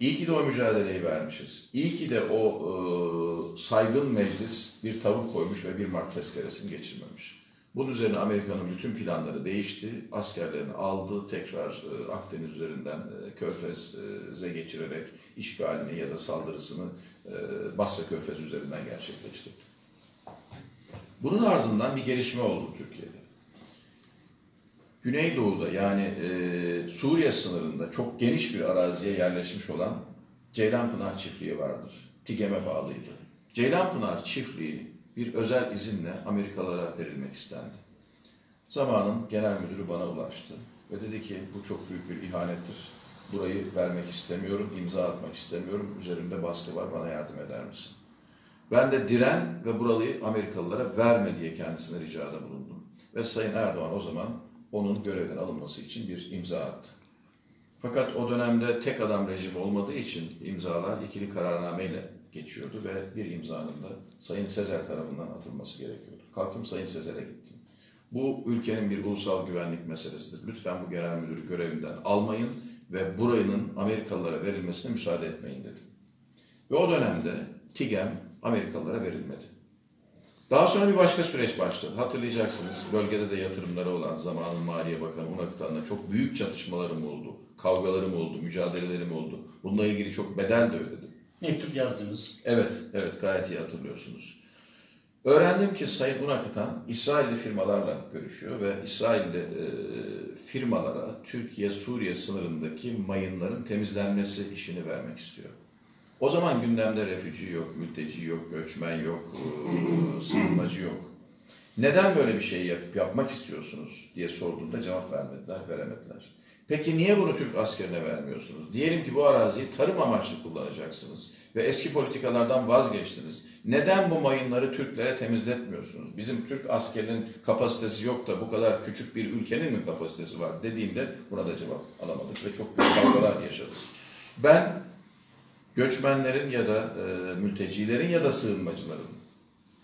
Speaker 2: İyi ki de o mücadeleyi vermişiz. İyi ki de o e, saygın meclis bir tavır koymuş ve bir Mart tezkeresini geçirmemiş. Bunun üzerine Amerika'nın bütün planları değişti. Askerlerini aldı, tekrar e, Akdeniz üzerinden e, Körfez'e geçirerek işgalini ya da saldırısını e, Basra Körfez üzerinden gerçekleştirdi. Bunun ardından bir gelişme oldu Türkiye'de. Güneydoğu'da yani e, Suriye sınırında çok geniş bir araziye yerleşmiş olan Ceylanpınar çiftliği vardır. TİGEM'e bağlıydı. Ceylanpınar çiftliği bir özel izinle Amerikalılara verilmek istendi. Zamanın genel müdürü bana ulaştı ve dedi ki bu çok büyük bir ihanettir. Burayı vermek istemiyorum, imza atmak istemiyorum. Üzerimde baskı var, bana yardım eder misin? Ben de diren ve burayı Amerikalılara verme diye kendisine ricada bulundum. Ve Sayın Erdoğan o zaman onun görevden alınması için bir imza attı. Fakat o dönemde tek adam rejimi olmadığı için imzalar ikili kararnameyle geçiyordu ve bir imzanın da Sayın Sezer tarafından atılması gerekiyordu. Kalktım Sayın Sezer'e gittim. Bu ülkenin bir ulusal güvenlik meselesidir. Lütfen bu genel müdürü görevinden almayın ve burayının Amerikalılara verilmesine müsaade etmeyin dedim. Ve o dönemde TİGEM Amerikalılara verilmedi. Daha sonra bir başka süreç başladı. Hatırlayacaksınız bölgede de yatırımları olan zamanın Maliye Bakanı Unakıtan'la çok büyük çatışmalarım oldu. Kavgalarım oldu, mücadelelerim oldu. Bununla ilgili çok bedel de ödedim.
Speaker 1: Mektup yazdınız.
Speaker 2: Evet, evet gayet iyi hatırlıyorsunuz. Öğrendim ki Sayın Unakıtan İsrailli firmalarla görüşüyor ve İsrailli e, firmalara Türkiye-Suriye sınırındaki mayınların temizlenmesi işini vermek istiyor. O zaman gündemde refüji yok, mülteci yok, göçmen yok, e, sığınmacı yok. Neden böyle bir şey yap, yapmak istiyorsunuz diye sorduğumda cevap vermediler, veremediler. Peki niye bunu Türk askerine vermiyorsunuz? Diyelim ki bu araziyi tarım amaçlı kullanacaksınız ve eski politikalardan vazgeçtiniz. Neden bu mayınları Türklere temizletmiyorsunuz? Bizim Türk askerinin kapasitesi yok da bu kadar küçük bir ülkenin mi kapasitesi var dediğimde buna da cevap alamadık ve çok büyük kavgalar yaşadık. Ben göçmenlerin ya da e, mültecilerin ya da sığınmacıların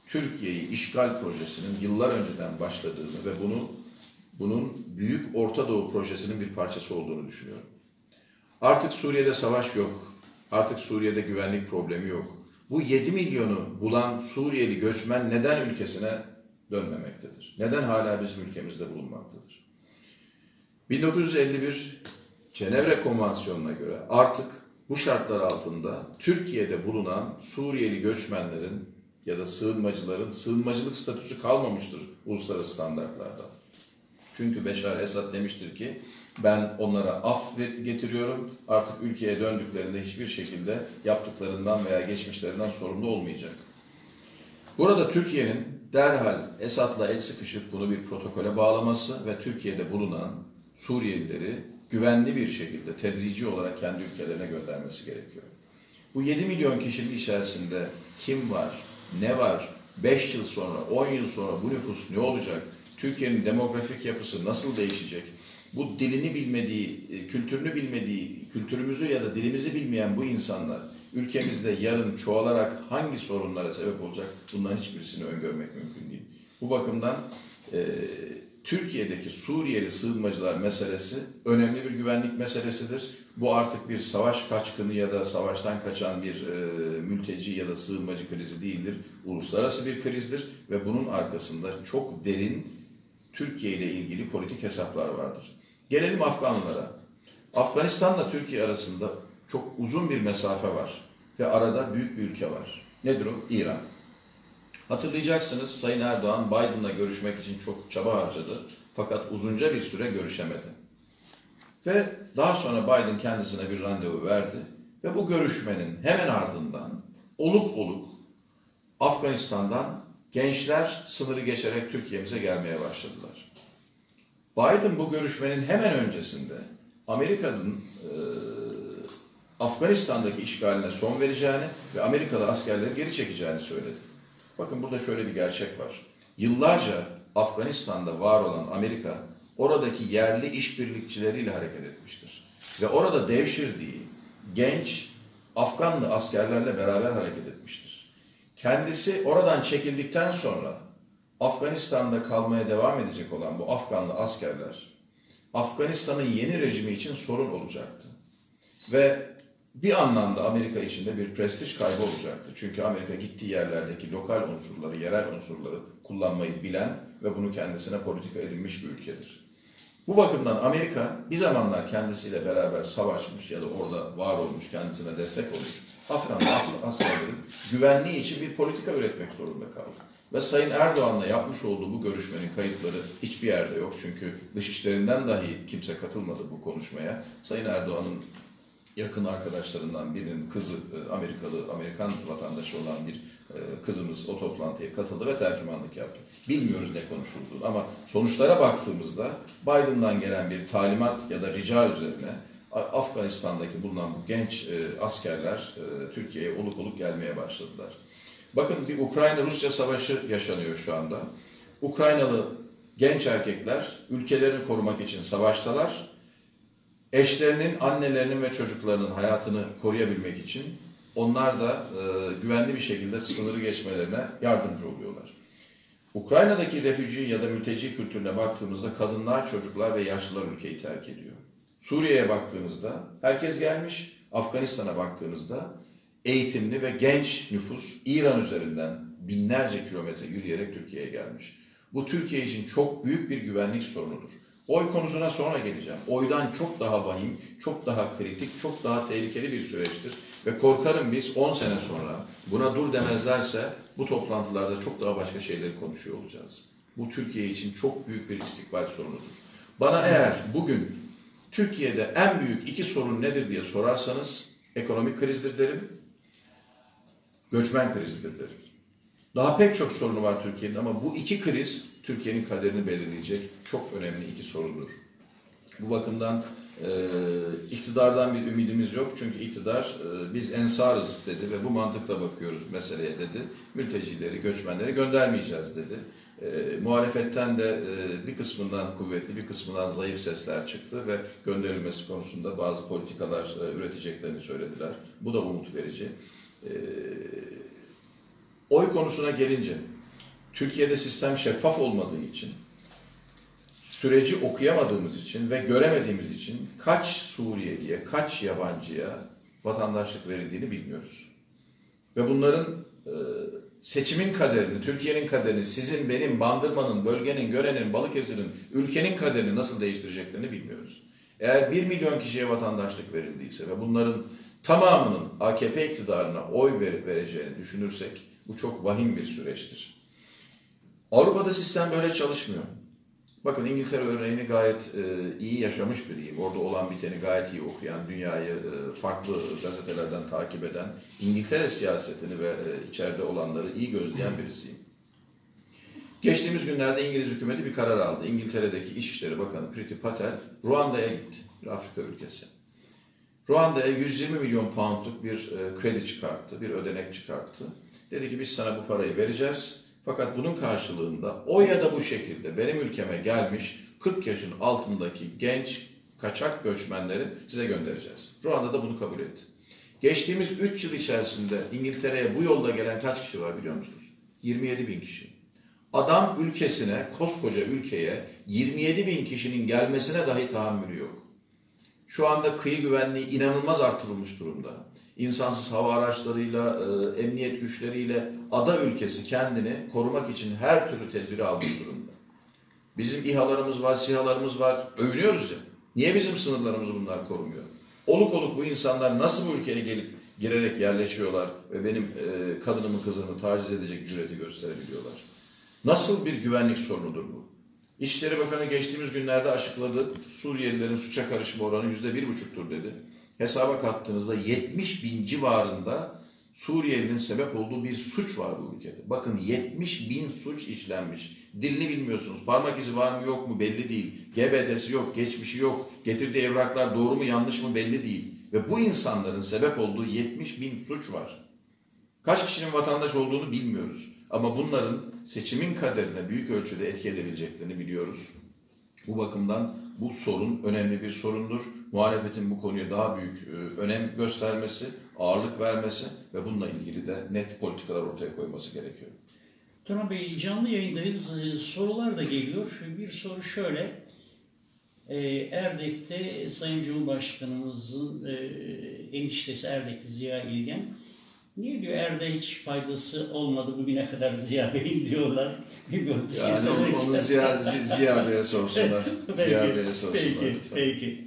Speaker 2: Türkiye'yi işgal projesinin yıllar önceden başladığını ve bunu bunun Büyük Orta Doğu projesinin bir parçası olduğunu düşünüyorum. Artık Suriye'de savaş yok. Artık Suriye'de güvenlik problemi yok. Bu 7 milyonu bulan Suriyeli göçmen neden ülkesine dönmemektedir? Neden hala bizim ülkemizde bulunmaktadır? 1951 Cenevre Konvansiyonu'na göre artık bu şartlar altında Türkiye'de bulunan Suriyeli göçmenlerin ya da sığınmacıların sığınmacılık statüsü kalmamıştır uluslararası standartlarda. Çünkü Beşar Esad demiştir ki ben onlara af getiriyorum. Artık ülkeye döndüklerinde hiçbir şekilde yaptıklarından veya geçmişlerinden sorumlu olmayacak. Burada Türkiye'nin derhal Esad'la el sıkışıp bunu bir protokole bağlaması ve Türkiye'de bulunan Suriyelileri güvenli bir şekilde tedrici olarak kendi ülkelerine göndermesi gerekiyor. Bu 7 milyon kişinin içerisinde kim var, ne var, 5 yıl sonra, 10 yıl sonra bu nüfus ne olacak, Türkiye'nin demografik yapısı nasıl değişecek, bu dilini bilmediği, e, kültürünü bilmediği, kültürümüzü ya da dilimizi bilmeyen bu insanlar ülkemizde yarın çoğalarak hangi sorunlara sebep olacak bunların hiçbirisini öngörmek mümkün değil. Bu bakımdan e, Türkiye'deki Suriyeli sığınmacılar meselesi önemli bir güvenlik meselesidir. Bu artık bir savaş kaçkını ya da savaştan kaçan bir e, mülteci ya da sığınmacı krizi değildir. Uluslararası bir krizdir ve bunun arkasında çok derin Türkiye ile ilgili politik hesaplar vardır. Gelelim Afganlara. Afganistan'la Türkiye arasında çok uzun bir mesafe var ve arada büyük bir ülke var. Nedir o? İran. Hatırlayacaksınız Sayın Erdoğan Biden'la görüşmek için çok çaba harcadı. Fakat uzunca bir süre görüşemedi. Ve daha sonra Biden kendisine bir randevu verdi. Ve bu görüşmenin hemen ardından oluk oluk Afganistan'dan gençler sınırı geçerek Türkiye'mize gelmeye başladılar. Biden bu görüşmenin hemen öncesinde Amerika'nın e, Afganistan'daki işgaline son vereceğini ve Amerikalı askerleri geri çekeceğini söyledi. Bakın burada şöyle bir gerçek var. Yıllarca Afganistan'da var olan Amerika oradaki yerli işbirlikçileriyle hareket etmiştir. Ve orada devşirdiği genç Afganlı askerlerle beraber hareket etmiştir. Kendisi oradan çekildikten sonra Afganistan'da kalmaya devam edecek olan bu Afganlı askerler Afganistan'ın yeni rejimi için sorun olacaktı. Ve bir anlamda Amerika içinde bir prestij kaybı olacaktı. Çünkü Amerika gittiği yerlerdeki lokal unsurları, yerel unsurları kullanmayı bilen ve bunu kendisine politika edinmiş bir ülkedir. Bu bakımdan Amerika bir zamanlar kendisiyle beraber savaşmış ya da orada var olmuş, kendisine destek olmuş Afgan askerlerin güvenliği için bir politika üretmek zorunda kaldı. Ve Sayın Erdoğan'la yapmış olduğu bu görüşmenin kayıtları hiçbir yerde yok. Çünkü dışişlerinden dahi kimse katılmadı bu konuşmaya. Sayın Erdoğan'ın yakın arkadaşlarından birinin kızı e, Amerikalı, Amerikan vatandaşı olan bir e, kızımız o toplantıya katıldı ve tercümanlık yaptı. Bilmiyoruz ne konuşulduğunu ama sonuçlara baktığımızda Biden'dan gelen bir talimat ya da rica üzerine Afganistan'daki bulunan bu genç e, askerler Türkiye'ye oluk oluk gelmeye başladılar. Bakın bir Ukrayna-Rusya savaşı yaşanıyor şu anda. Ukraynalı genç erkekler ülkelerini korumak için savaştalar eşlerinin, annelerinin ve çocuklarının hayatını koruyabilmek için onlar da e, güvenli bir şekilde sınırı geçmelerine yardımcı oluyorlar. Ukrayna'daki refüji ya da mülteci kültürüne baktığımızda kadınlar, çocuklar ve yaşlılar ülkeyi terk ediyor. Suriye'ye baktığımızda herkes gelmiş, Afganistan'a baktığımızda eğitimli ve genç nüfus İran üzerinden binlerce kilometre yürüyerek Türkiye'ye gelmiş. Bu Türkiye için çok büyük bir güvenlik sorunudur. Oy konusuna sonra geleceğim. Oydan çok daha vahim, çok daha kritik, çok daha tehlikeli bir süreçtir. Ve korkarım biz 10 sene sonra buna dur demezlerse bu toplantılarda çok daha başka şeyleri konuşuyor olacağız. Bu Türkiye için çok büyük bir istikbal sorunudur. Bana eğer bugün Türkiye'de en büyük iki sorun nedir diye sorarsanız ekonomik krizdir derim, göçmen krizidir derim. Daha pek çok sorunu var Türkiye'nin ama bu iki kriz Türkiye'nin kaderini belirleyecek çok önemli iki sorundur. Bu bakımdan e, iktidardan bir ümidimiz yok çünkü iktidar e, biz ensarız dedi ve bu mantıkla bakıyoruz meseleye dedi. Mültecileri, göçmenleri göndermeyeceğiz dedi. E, muhalefetten de e, bir kısmından kuvvetli, bir kısmından zayıf sesler çıktı ve gönderilmesi konusunda bazı politikalar e, üreteceklerini söylediler. Bu da umut verici. E, oy konusuna gelince Türkiye'de sistem şeffaf olmadığı için, süreci okuyamadığımız için ve göremediğimiz için kaç Suriyeliye, kaç yabancıya vatandaşlık verildiğini bilmiyoruz. Ve bunların e, seçimin kaderini, Türkiye'nin kaderini, sizin, benim, Bandırma'nın, bölgenin, Gören'in, Balıkesir'in, ülkenin kaderini nasıl değiştireceklerini bilmiyoruz. Eğer bir milyon kişiye vatandaşlık verildiyse ve bunların tamamının AKP iktidarına oy verip vereceğini düşünürsek bu çok vahim bir süreçtir. Avrupa'da sistem böyle çalışmıyor. Bakın İngiltere örneğini gayet e, iyi yaşamış biriyim. Orada olan biteni gayet iyi okuyan, dünyayı e, farklı gazetelerden takip eden, İngiltere siyasetini ve e, içeride olanları iyi gözleyen birisiyim. Geçtiğimiz günlerde İngiliz hükümeti bir karar aldı. İngiltere'deki İçişleri Bakanı Priti Patel Ruanda'ya gitti. Bir Afrika ülkesi. Ruanda'ya 120 milyon poundluk bir e, kredi çıkarttı, bir ödenek çıkarttı. Dedi ki biz sana bu parayı vereceğiz fakat bunun karşılığında o ya da bu şekilde benim ülkeme gelmiş 40 yaşın altındaki genç kaçak göçmenleri size göndereceğiz. Ruanda da bunu kabul etti. Geçtiğimiz 3 yıl içerisinde İngiltere'ye bu yolda gelen kaç kişi var biliyor musunuz? 27 bin kişi. Adam ülkesine, koskoca ülkeye 27 bin kişinin gelmesine dahi tahammülü yok. Şu anda kıyı güvenliği inanılmaz artırılmış durumda insansız hava araçlarıyla, e, emniyet güçleriyle ada ülkesi kendini korumak için her türlü tedbiri almış durumda. Bizim İHA'larımız var, SİHA'larımız var. Övünüyoruz ya. Niye bizim sınırlarımızı bunlar korumuyor? Oluk oluk bu insanlar nasıl bu ülkeye gelip girerek yerleşiyorlar ve benim e, kadınımı kızımı taciz edecek cüreti gösterebiliyorlar. Nasıl bir güvenlik sorunudur bu? İçişleri Bakanı geçtiğimiz günlerde açıkladı. Suriyelilerin suça karışma oranı yüzde bir buçuktur dedi. Hesaba kattığınızda 70 bin civarında Suriyelinin sebep olduğu bir suç var bu ülkede. Bakın 70 bin suç işlenmiş. Dilini bilmiyorsunuz. Parmak izi var mı yok mu belli değil. GBT'si yok, geçmişi yok. Getirdiği evraklar doğru mu yanlış mı belli değil. Ve bu insanların sebep olduğu 70 bin suç var. Kaç kişinin vatandaş olduğunu bilmiyoruz. Ama bunların seçimin kaderine büyük ölçüde etki edebileceklerini biliyoruz. Bu bakımdan bu sorun önemli bir sorundur. Muhalefetin bu konuya daha büyük e, önem göstermesi, ağırlık vermesi ve bununla ilgili de net politikalar ortaya koyması gerekiyor.
Speaker 1: Turan Bey canlı yayındayız. Ee, Sorular da geliyor. Bir soru şöyle. Ee, Erdek'te Sayın Cumhurbaşkanımızın e, eniştesi Erdek'te Ziya İlgen. Niye diyor Erdek'e hiç faydası olmadı bugüne kadar Ziya Bey'in diyorlar. Bilmiyorum. bir şey
Speaker 2: Yani
Speaker 1: söylemek
Speaker 2: onu
Speaker 1: ister
Speaker 2: Ziya? Ziya Bey'e sorsunlar.
Speaker 1: Peki,
Speaker 2: Ziya Bey'e sorsunlar
Speaker 1: Peki,
Speaker 2: lütfen.
Speaker 1: peki.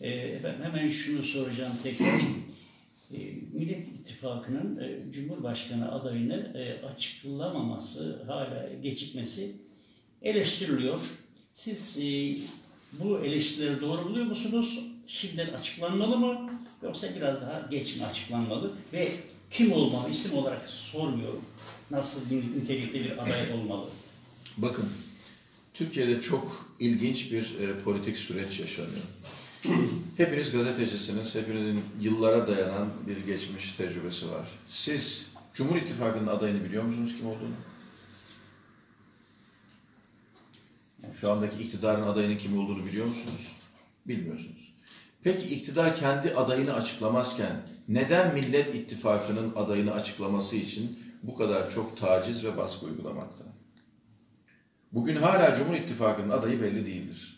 Speaker 1: Ee, efendim hemen şunu soracağım tekrar. Ee, Millet İttifakı'nın e, Cumhurbaşkanı adayını e, açıklamaması, hala gecikmesi eleştiriliyor. Siz e, bu eleştirileri doğru buluyor musunuz? Şimdiden açıklanmalı mı? Yoksa biraz daha geç mi açıklanmalı? Ve kim olmalı? İsim olarak sormuyorum. Nasıl bir nitelikte bir aday olmalı?
Speaker 2: Bakın, Türkiye'de çok ilginç bir e, politik süreç yaşanıyor. Hepiniz gazetecisiniz, hepinizin yıllara dayanan bir geçmiş tecrübesi var. Siz Cumhur İttifakı'nın adayını biliyor musunuz kim olduğunu? Şu andaki iktidarın adayının kim olduğunu biliyor musunuz? Bilmiyorsunuz. Peki iktidar kendi adayını açıklamazken neden Millet İttifakı'nın adayını açıklaması için bu kadar çok taciz ve baskı uygulamakta? Bugün hala Cumhur İttifakı'nın adayı belli değildir.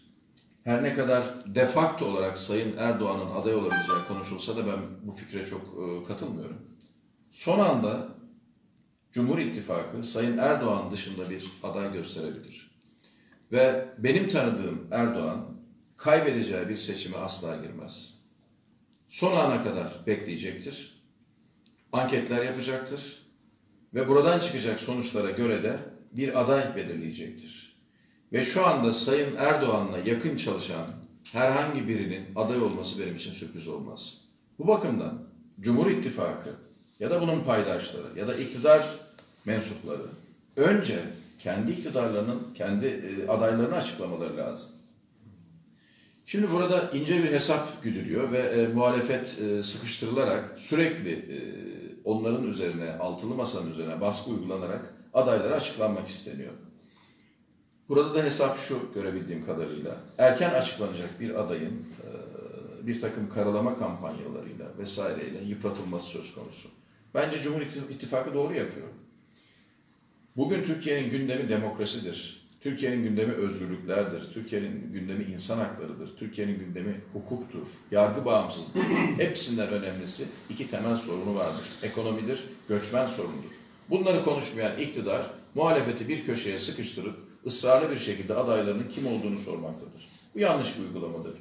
Speaker 2: Her ne kadar de facto olarak Sayın Erdoğan'ın aday olabileceği konuşulsa da ben bu fikre çok e, katılmıyorum. Son anda Cumhur İttifakı Sayın Erdoğan dışında bir aday gösterebilir. Ve benim tanıdığım Erdoğan kaybedeceği bir seçime asla girmez. Son ana kadar bekleyecektir. Anketler yapacaktır. Ve buradan çıkacak sonuçlara göre de bir aday belirleyecektir. Ve şu anda Sayın Erdoğan'la yakın çalışan herhangi birinin aday olması benim için sürpriz olmaz. Bu bakımdan Cumhur İttifakı ya da bunun paydaşları ya da iktidar mensupları önce kendi iktidarlarının kendi e, adaylarını açıklamaları lazım. Şimdi burada ince bir hesap güdülüyor ve e, muhalefet e, sıkıştırılarak sürekli e, onların üzerine, altılı masanın üzerine baskı uygulanarak adaylara açıklanmak isteniyor. Burada da hesap şu görebildiğim kadarıyla. Erken açıklanacak bir adayın e, bir takım karalama kampanyalarıyla vesaireyle yıpratılması söz konusu. Bence Cumhur İttifakı doğru yapıyor. Bugün Türkiye'nin gündemi demokrasidir. Türkiye'nin gündemi özgürlüklerdir. Türkiye'nin gündemi insan haklarıdır. Türkiye'nin gündemi hukuktur. Yargı bağımsızlığı. Hepsinden önemlisi iki temel sorunu vardır. Ekonomidir, göçmen sorunudur. Bunları konuşmayan iktidar muhalefeti bir köşeye sıkıştırıp ısrarlı bir şekilde adaylarının kim olduğunu sormaktadır. Bu yanlış bir uygulamadır.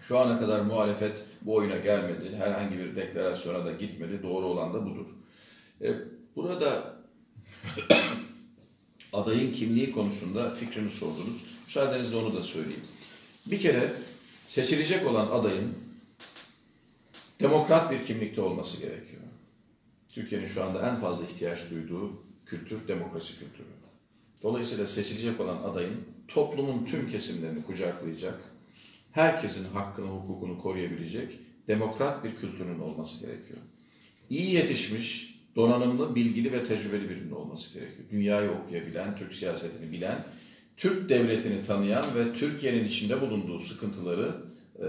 Speaker 2: Şu ana kadar muhalefet bu oyuna gelmedi. Herhangi bir deklarasyona da gitmedi. Doğru olan da budur. E, burada adayın kimliği konusunda fikrimi sordunuz. Müsaadenizle onu da söyleyeyim. Bir kere seçilecek olan adayın demokrat bir kimlikte olması gerekiyor. Türkiye'nin şu anda en fazla ihtiyaç duyduğu kültür demokrasi kültürü. Dolayısıyla seçilecek olan adayın toplumun tüm kesimlerini kucaklayacak, herkesin hakkını, hukukunu koruyabilecek demokrat bir kültürün olması gerekiyor. İyi yetişmiş, donanımlı, bilgili ve tecrübeli birinin olması gerekiyor. Dünyayı okuyabilen, Türk siyasetini bilen, Türk devletini tanıyan ve Türkiye'nin içinde bulunduğu sıkıntıları e,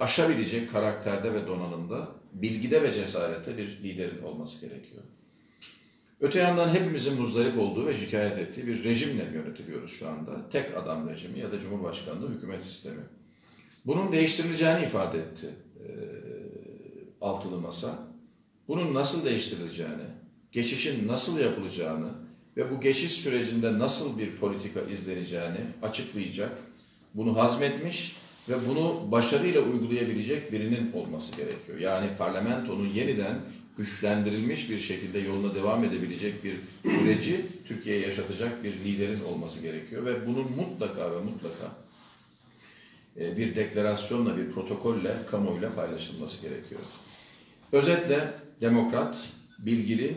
Speaker 2: aşabilecek karakterde ve donanımda, bilgide ve cesarette bir liderin olması gerekiyor. Öte yandan hepimizin muzdarip olduğu ve şikayet ettiği bir rejimle yönetiliyoruz şu anda. Tek adam rejimi ya da Cumhurbaşkanlığı hükümet sistemi. Bunun değiştirileceğini ifade etti e, altılı masa. Bunun nasıl değiştirileceğini, geçişin nasıl yapılacağını ve bu geçiş sürecinde nasıl bir politika izleneceğini açıklayacak. Bunu hazmetmiş ve bunu başarıyla uygulayabilecek birinin olması gerekiyor. Yani parlamentonun yeniden güçlendirilmiş bir şekilde yoluna devam edebilecek bir süreci Türkiye'ye yaşatacak bir liderin olması gerekiyor ve bunun mutlaka ve mutlaka e, bir deklarasyonla, bir protokolle kamuoyuyla paylaşılması gerekiyor. Özetle demokrat, bilgili,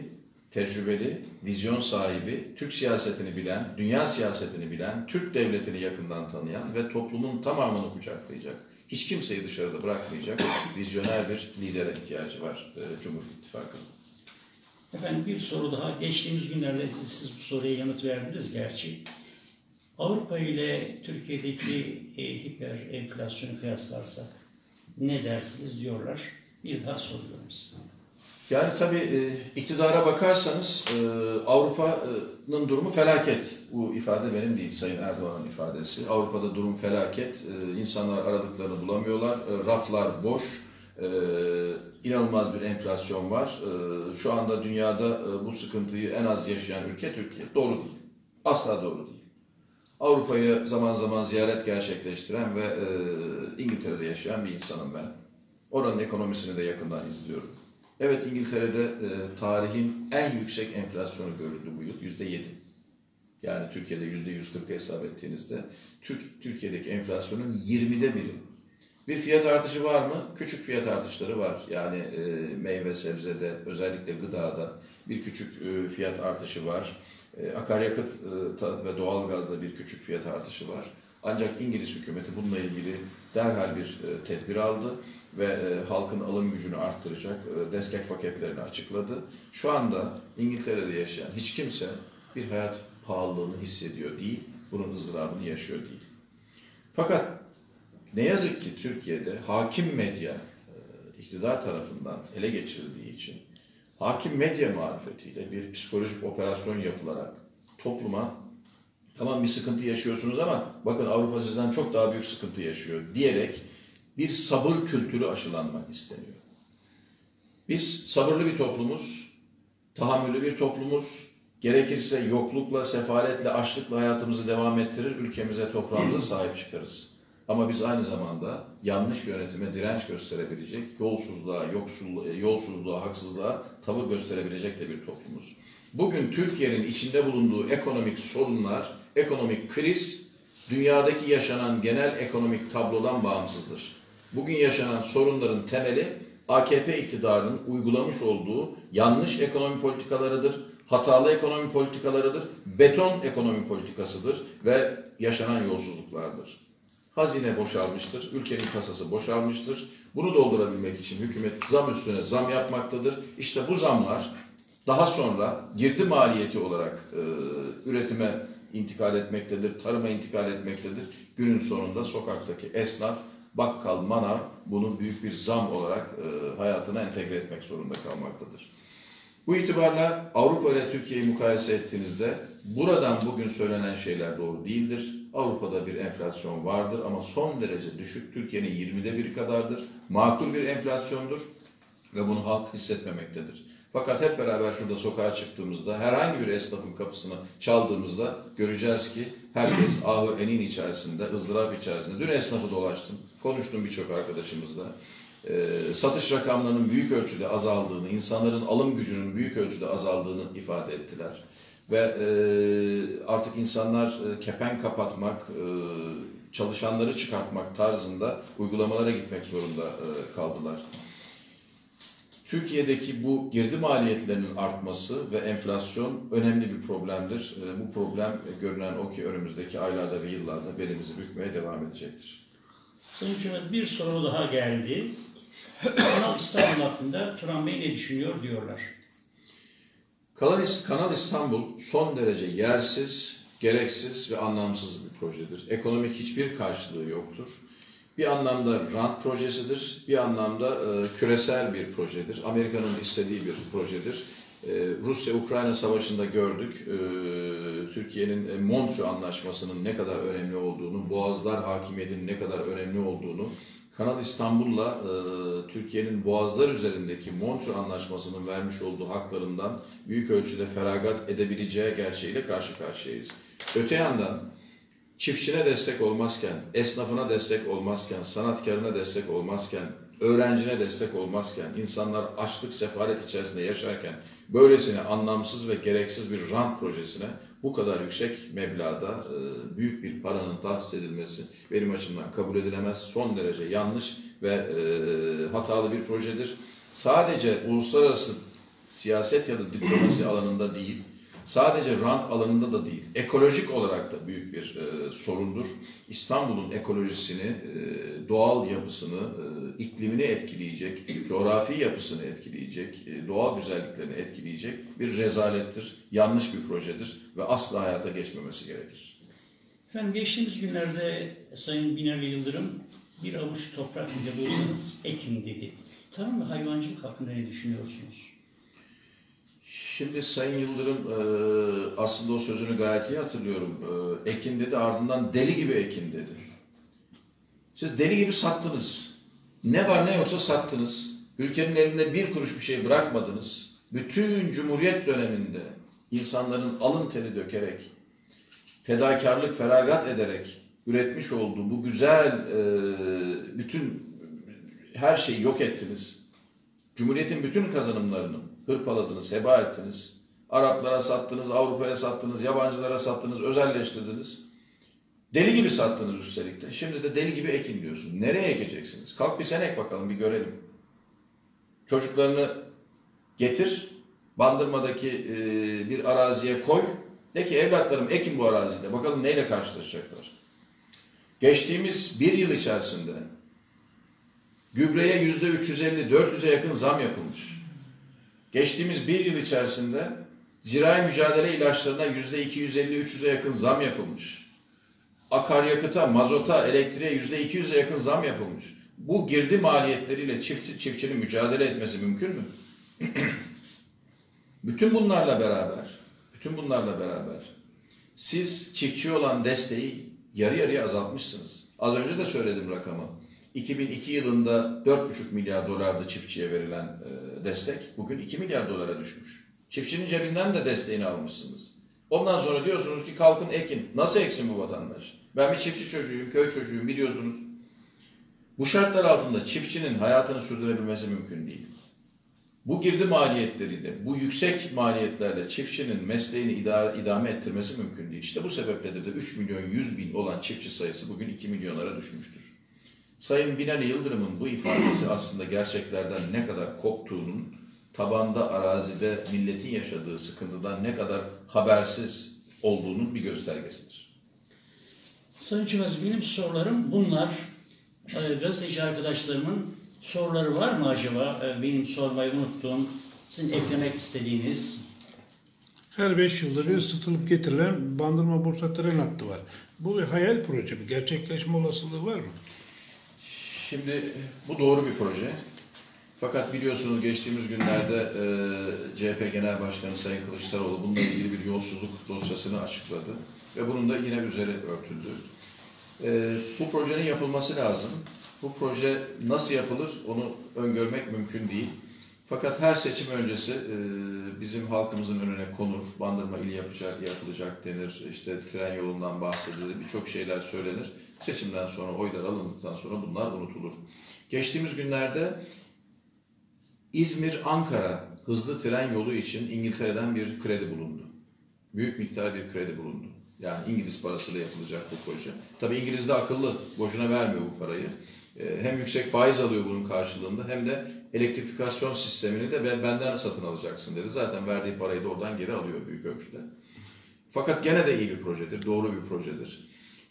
Speaker 2: tecrübeli, vizyon sahibi, Türk siyasetini bilen, dünya siyasetini bilen, Türk devletini yakından tanıyan ve toplumun tamamını kucaklayacak, hiç kimseyi dışarıda bırakmayacak vizyoner bir lidere ihtiyacı var e, Cumhur İttifakı'nın.
Speaker 1: Efendim bir soru daha. Geçtiğimiz günlerde siz bu soruya yanıt verdiniz gerçi. Avrupa ile Türkiye'deki e, hiper enflasyonu kıyaslarsak ne dersiniz diyorlar. Bir daha soruyorum size.
Speaker 2: Yani tabii e, iktidara bakarsanız e, Avrupa'nın durumu felaket. Bu ifade benim değil, Sayın Erdoğan'ın ifadesi. Avrupa'da durum felaket. E, insanlar aradıklarını bulamıyorlar. E, raflar boş. E, inanılmaz bir enflasyon var. E, şu anda dünyada e, bu sıkıntıyı en az yaşayan ülke Türkiye. Doğru değil. Asla doğru değil. Avrupa'yı zaman zaman ziyaret gerçekleştiren ve e, İngiltere'de yaşayan bir insanım ben. Oranın ekonomisini de yakından izliyorum. Evet İngiltere'de e, tarihin en yüksek enflasyonu görüldü bu yıl. Yüzde yedi. Yani Türkiye'de yüzde 140 hesap ettiğinizde Türk, Türkiye'deki enflasyonun 20'de biri. Bir fiyat artışı var mı? Küçük fiyat artışları var. Yani e, meyve sebzede özellikle gıdada bir küçük e, fiyat artışı var. E, akaryakıt e, ve doğalgazda bir küçük fiyat artışı var. Ancak İngiliz hükümeti bununla ilgili derhal bir e, tedbir aldı ve e, halkın alım gücünü arttıracak e, destek paketlerini açıkladı. Şu anda İngiltere'de yaşayan hiç kimse bir hayat pahalılığını hissediyor değil, bunun ızdırabını yaşıyor değil. Fakat ne yazık ki Türkiye'de hakim medya e, iktidar tarafından ele geçirildiği için hakim medya marifetiyle bir psikolojik operasyon yapılarak topluma tamam bir sıkıntı yaşıyorsunuz ama bakın Avrupa sizden çok daha büyük sıkıntı yaşıyor diyerek bir sabır kültürü aşılanmak isteniyor. Biz sabırlı bir toplumuz, tahammüllü bir toplumuz, gerekirse yoklukla, sefaletle, açlıkla hayatımızı devam ettirir, ülkemize, toprağımıza sahip çıkarız. Ama biz aynı zamanda yanlış yönetime direnç gösterebilecek, yolsuzluğa, yoksulluğa, yolsuzluğa, haksızlığa tavır gösterebilecek de bir toplumuz. Bugün Türkiye'nin içinde bulunduğu ekonomik sorunlar, ekonomik kriz, dünyadaki yaşanan genel ekonomik tablodan bağımsızdır. Bugün yaşanan sorunların temeli AKP iktidarının uygulamış olduğu yanlış ekonomi politikalarıdır, hatalı ekonomi politikalarıdır, beton ekonomi politikasıdır ve yaşanan yolsuzluklardır. Hazine boşalmıştır, ülkenin kasası boşalmıştır. Bunu doldurabilmek için hükümet zam üstüne zam yapmaktadır. İşte bu zamlar daha sonra girdi maliyeti olarak e, üretime intikal etmektedir, tarıma intikal etmektedir. Günün sonunda sokaktaki esnaf, bakkal, manav bunu büyük bir zam olarak e, hayatına entegre etmek zorunda kalmaktadır. Bu itibarla Avrupa ile Türkiye'yi mukayese ettiğinizde buradan bugün söylenen şeyler doğru değildir. Avrupa'da bir enflasyon vardır ama son derece düşük. Türkiye'nin 20'de bir kadardır. Makul bir enflasyondur ve bunu halk hissetmemektedir. Fakat hep beraber şurada sokağa çıktığımızda, herhangi bir esnafın kapısını çaldığımızda göreceğiz ki herkes ahı enin içerisinde, ızdırap içerisinde. Dün esnafı dolaştım, konuştum birçok arkadaşımızla. Ee, satış rakamlarının büyük ölçüde azaldığını, insanların alım gücünün büyük ölçüde azaldığını ifade ettiler. Ve e, artık insanlar e, kepen kapatmak, e, çalışanları çıkartmak tarzında uygulamalara gitmek zorunda kaldılar. Türkiye'deki bu girdi maliyetlerinin artması ve enflasyon önemli bir problemdir. Bu problem görünen o ki önümüzdeki aylarda ve yıllarda belimizi bükmeye devam edecektir.
Speaker 1: Sayın Cumhurbaşkanı bir soru daha geldi. Kanal İstanbul hakkında Turan Bey ne düşünüyor diyorlar.
Speaker 2: Kanal İstanbul son derece yersiz, gereksiz ve anlamsız bir projedir. Ekonomik hiçbir karşılığı yoktur. Bir anlamda rant projesidir, bir anlamda e, küresel bir projedir. Amerika'nın istediği bir projedir. E, Rusya-Ukrayna savaşında gördük. E, Türkiye'nin e, Montreux Anlaşması'nın ne kadar önemli olduğunu, Boğazlar hakimiyetinin ne kadar önemli olduğunu, Kanal İstanbul'la e, Türkiye'nin boğazlar üzerindeki Montreux Anlaşması'nın vermiş olduğu haklarından büyük ölçüde feragat edebileceği gerçeğiyle karşı karşıyayız. Öte yandan çiftçine destek olmazken, esnafına destek olmazken, sanatkarına destek olmazken, öğrencine destek olmazken, insanlar açlık, sefalet içerisinde yaşarken böylesine anlamsız ve gereksiz bir rant projesine bu kadar yüksek meblağda e, büyük bir paranın tahsis edilmesi benim açımdan kabul edilemez, son derece yanlış ve e, hatalı bir projedir. Sadece uluslararası siyaset ya da diplomasi alanında değil, sadece rant alanında da değil, ekolojik olarak da büyük bir e, sorundur. İstanbul'un ekolojisini, e, doğal yapısını, e, iklimini etkileyecek, coğrafi yapısını etkileyecek, e, doğal güzelliklerini etkileyecek bir rezalettir, yanlış bir projedir ve asla hayata geçmemesi gerekir.
Speaker 1: Efendim geçtiğimiz günlerde Sayın Binali Yıldırım bir avuç toprak bile bulsanız ekin dedi. Tarım ve hayvancılık hakkında ne düşünüyorsunuz?
Speaker 2: Şimdi Sayın Yıldırım e, aslında o sözünü gayet iyi hatırlıyorum. E, ekin dedi ardından deli gibi ekin dedi. Siz deli gibi sattınız. Ne var ne yoksa sattınız. Ülkenin elinde bir kuruş bir şey bırakmadınız. Bütün Cumhuriyet döneminde insanların alın teri dökerek, fedakarlık, feragat ederek üretmiş olduğu bu güzel e, bütün her şeyi yok ettiniz. Cumhuriyetin bütün kazanımlarını hırpaladınız, heba ettiniz. Araplara sattınız, Avrupa'ya sattınız, yabancılara sattınız, özelleştirdiniz. Deli gibi sattınız üstelik de. Şimdi de deli gibi ekin diyorsun. Nereye ekeceksiniz? Kalk bir sen ek bakalım bir görelim. Çocuklarını getir, Bandırma'daki e, bir araziye koy. De ki evlatlarım ekin bu arazide. Bakalım neyle karşılaşacaklar. Geçtiğimiz bir yıl içerisinde gübreye yüzde 350, 400'e yakın zam yapılmış. Geçtiğimiz bir yıl içerisinde zirai mücadele ilaçlarına yüzde 250-300'e yakın zam yapılmış. Akaryakıta, mazota, elektriğe yüzde 200'e yakın zam yapılmış. Bu girdi maliyetleriyle çift, çiftçinin mücadele etmesi mümkün mü? bütün bunlarla beraber, bütün bunlarla beraber siz çiftçi olan desteği yarı yarıya azaltmışsınız. Az önce de söyledim rakamı. 2002 yılında 4,5 milyar dolardı çiftçiye verilen e, destek. Bugün 2 milyar dolara düşmüş. Çiftçinin cebinden de desteğini almışsınız. Ondan sonra diyorsunuz ki kalkın ekin. Nasıl eksin bu vatandaş? Ben bir çiftçi çocuğuyum, köy çocuğuyum biliyorsunuz. Bu şartlar altında çiftçinin hayatını sürdürebilmesi mümkün değil. Bu girdi maliyetleriyle, bu yüksek maliyetlerle çiftçinin mesleğini idare, idame ettirmesi mümkün değil. İşte bu sebeple de 3 milyon 100 bin olan çiftçi sayısı bugün 2 milyonlara düşmüştür. Sayın Binali Yıldırım'ın bu ifadesi aslında gerçeklerden ne kadar koptuğunun, tabanda, arazide milletin yaşadığı sıkıntıdan ne kadar habersiz olduğunun bir göstergesidir.
Speaker 1: Sayın Çımez benim sorularım bunlar. Ee, gazeteci arkadaşlarımın soruları var mı acaba? Ee, benim sormayı unuttuğum, sizin eklemek istediğiniz.
Speaker 3: Her 5 yılda bir ısıtılıp getirilen bandırma bursa tren hattı var. Bu bir hayal proje mi? Gerçekleşme olasılığı var mı?
Speaker 2: Şimdi bu doğru bir proje. Fakat biliyorsunuz geçtiğimiz günlerde e, CHP Genel Başkanı Sayın Kılıçdaroğlu bununla ilgili bir yolsuzluk dosyasını açıkladı. Ve bunun da yine üzeri örtüldü. E, bu projenin yapılması lazım. Bu proje nasıl yapılır onu öngörmek mümkün değil. Fakat her seçim öncesi e, bizim halkımızın önüne konur. Bandırma ili yapacak, yapılacak denir. İşte tren yolundan bahsedilir. Birçok şeyler söylenir. Seçimden sonra oylar alındıktan sonra bunlar unutulur. Geçtiğimiz günlerde İzmir-Ankara hızlı tren yolu için İngiltere'den bir kredi bulundu. Büyük miktar bir kredi bulundu. Yani İngiliz parasıyla yapılacak bu proje. Tabii İngiliz de akıllı, boşuna vermiyor bu parayı. Ee, Hem yüksek faiz alıyor bunun karşılığında hem de elektrifikasyon sistemini de ben- benden satın alacaksın dedi. Zaten verdiği parayı da oradan geri alıyor büyük ölçüde. Fakat gene de iyi bir projedir, doğru bir projedir.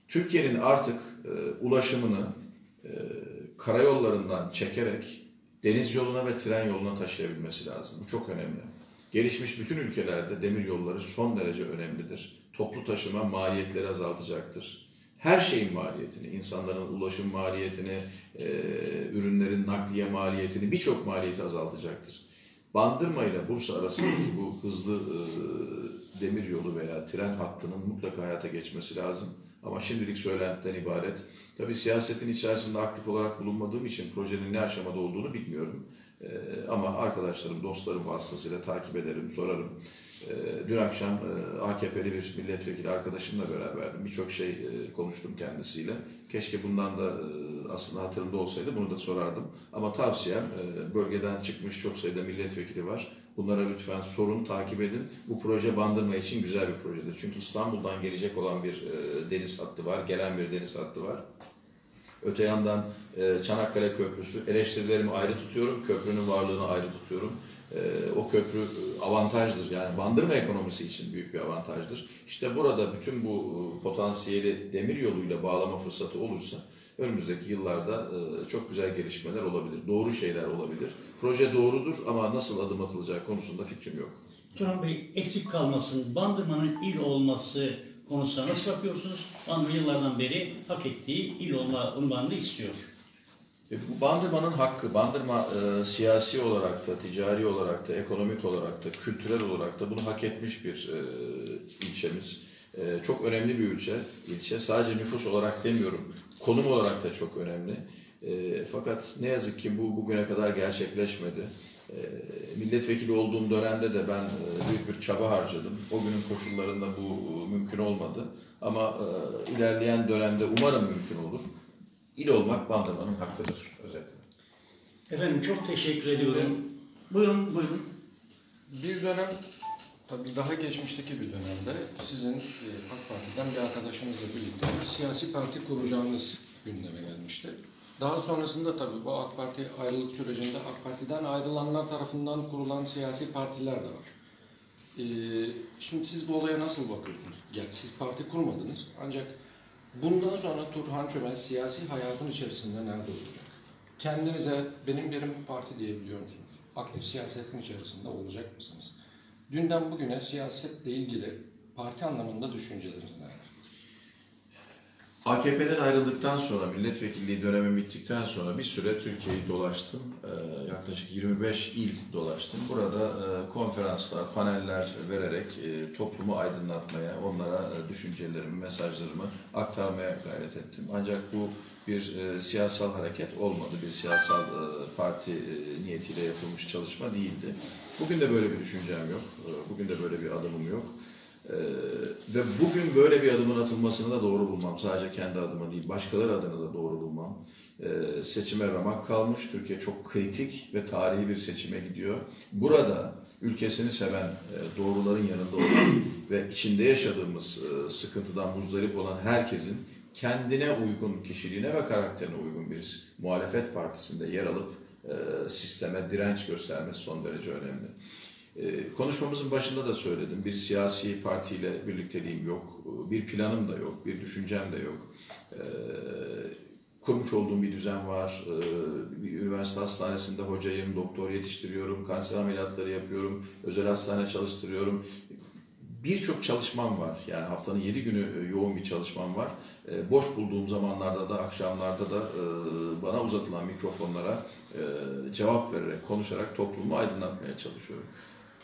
Speaker 2: Türkiye'nin artık e, ulaşımını e, karayollarından çekerek deniz yoluna ve tren yoluna taşıyabilmesi lazım. Bu çok önemli. Gelişmiş bütün ülkelerde demir yolları son derece önemlidir. Toplu taşıma maliyetleri azaltacaktır. Her şeyin maliyetini, insanların ulaşım maliyetini, e, ürünlerin nakliye maliyetini, birçok maliyeti azaltacaktır. Bandırma ile Bursa arasındaki bu hızlı e, demir yolu veya tren hattının mutlaka hayata geçmesi lazım. Ama şimdilik söylentiden ibaret. Tabii siyasetin içerisinde aktif olarak bulunmadığım için projenin ne aşamada olduğunu bilmiyorum. Ee, ama arkadaşlarım, dostlarım vasıtasıyla takip ederim, sorarım. E, dün akşam e, AKP'li bir milletvekili arkadaşımla beraberdim. Birçok şey e, konuştum kendisiyle. Keşke bundan da e, aslında hatırımda olsaydı bunu da sorardım. Ama tavsiyem bölgeden çıkmış çok sayıda milletvekili var. Bunlara lütfen sorun, takip edin. Bu proje Bandırma için güzel bir projedir. Çünkü İstanbul'dan gelecek olan bir deniz hattı var, gelen bir deniz hattı var. Öte yandan Çanakkale Köprüsü, eleştirilerimi ayrı tutuyorum, köprünün varlığını ayrı tutuyorum. E, o köprü e, avantajdır, yani bandırma ekonomisi için büyük bir avantajdır. İşte burada bütün bu e, potansiyeli demir yoluyla bağlama fırsatı olursa önümüzdeki yıllarda e, çok güzel gelişmeler olabilir, doğru şeyler olabilir. Proje doğrudur ama nasıl adım atılacak konusunda fikrim yok.
Speaker 1: Turan Bey eksik kalmasın. Bandırma'nın il olması konusuna nasıl bakıyorsunuz? Bandırma yıllardan beri hak ettiği il olma unvanını istiyor.
Speaker 2: E, Bu Bandırma'nın hakkı. Bandırma e, siyasi olarak da, ticari olarak da, ekonomik olarak da, kültürel olarak da bunu hak etmiş bir e, ilçemiz. E, çok önemli bir ilçe. ilçe. Sadece nüfus olarak demiyorum, konum olarak da çok önemli. E, fakat ne yazık ki bu bugüne kadar gerçekleşmedi. E, milletvekili olduğum dönemde de ben e, büyük bir çaba harcadım. O günün koşullarında bu e, mümkün olmadı. Ama e, ilerleyen dönemde umarım mümkün olur. İl olmak Bandırma'nın hakkıdır özetle.
Speaker 1: Efendim çok teşekkür
Speaker 4: Şimdi-
Speaker 1: ediyorum. Buyurun, buyurun.
Speaker 4: Bir dönem, tabii daha geçmişteki bir dönemde sizin e, AK Parti'den bir arkadaşınızla birlikte bir siyasi parti kuracağınız gündeme gelmişti. Daha sonrasında tabii bu AK Parti ayrılık sürecinde AK Parti'den ayrılanlar tarafından kurulan siyasi partiler de var. E, şimdi siz bu olaya nasıl bakıyorsunuz? Yani siz parti kurmadınız ancak bundan sonra Turhan Çömez siyasi hayatın içerisinde nerede olacak? Kendinize benim yerim parti diyebiliyor musunuz? Aktif siyasetin içerisinde olacak mısınız? Dünden bugüne siyasetle ilgili parti anlamında düşünceleriniz neler?
Speaker 2: AKP'den ayrıldıktan sonra, milletvekilliği dönemi bittikten sonra bir süre Türkiye'yi dolaştım. Ee, yaklaşık 25 il dolaştım. Burada e, konferanslar, paneller vererek e, toplumu aydınlatmaya, onlara e, düşüncelerimi, mesajlarımı aktarmaya gayret ettim. Ancak bu bir siyasal hareket olmadı, bir siyasal parti niyetiyle yapılmış çalışma değildi. Bugün de böyle bir düşüncem yok, bugün de böyle bir adımım yok. Ee, ve bugün böyle bir adımın atılmasını da doğru bulmam. Sadece kendi adıma değil, başkaları adına da doğru bulmam. Ee, seçime ramak kalmış. Türkiye çok kritik ve tarihi bir seçime gidiyor. Burada ülkesini seven, e, doğruların yanında olan ve içinde yaşadığımız e, sıkıntıdan muzdarip olan herkesin kendine uygun kişiliğine ve karakterine uygun bir muhalefet partisinde yer alıp e, sisteme direnç göstermesi son derece önemli. Ee, Konuşmamızın başında da söyledim. Bir siyasi partiyle birlikteliğim yok. Bir planım da yok. Bir düşüncem de yok. Ee, Kurmuş olduğum bir düzen var. Ee, Bir üniversite hastanesinde hocayım, doktor yetiştiriyorum, kanser ameliyatları yapıyorum, özel hastane çalıştırıyorum. Birçok çalışmam var. Yani haftanın 7 günü e, yoğun bir çalışmam var. Boş bulduğum zamanlarda da, akşamlarda da e, bana uzatılan mikrofonlara e, cevap vererek, konuşarak toplumu aydınlatmaya çalışıyorum.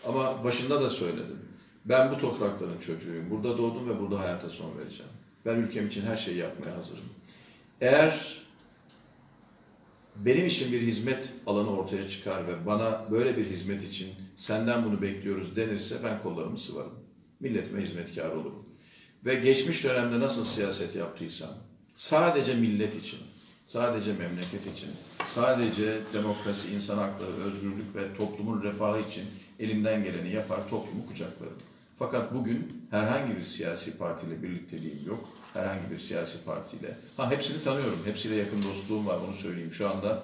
Speaker 2: Ama başında da söyledim. Ben bu toprakların çocuğuyum. Burada doğdum ve burada hayata son vereceğim. Ben ülkem için her şeyi yapmaya hazırım. Eğer benim için bir hizmet alanı ortaya çıkar ve bana böyle bir hizmet için senden bunu bekliyoruz denirse ben kollarımı sıvarım. Milletime hizmetkar olurum. Ve geçmiş dönemde nasıl siyaset yaptıysam sadece millet için, sadece memleket için, sadece demokrasi, insan hakları, özgürlük ve toplumun refahı için elimden geleni yapar, toplumu kucaklarım. Fakat bugün herhangi bir siyasi partiyle birlikteliğim yok. Herhangi bir siyasi partiyle. Ha hepsini tanıyorum. Hepsiyle yakın dostluğum var onu söyleyeyim. Şu anda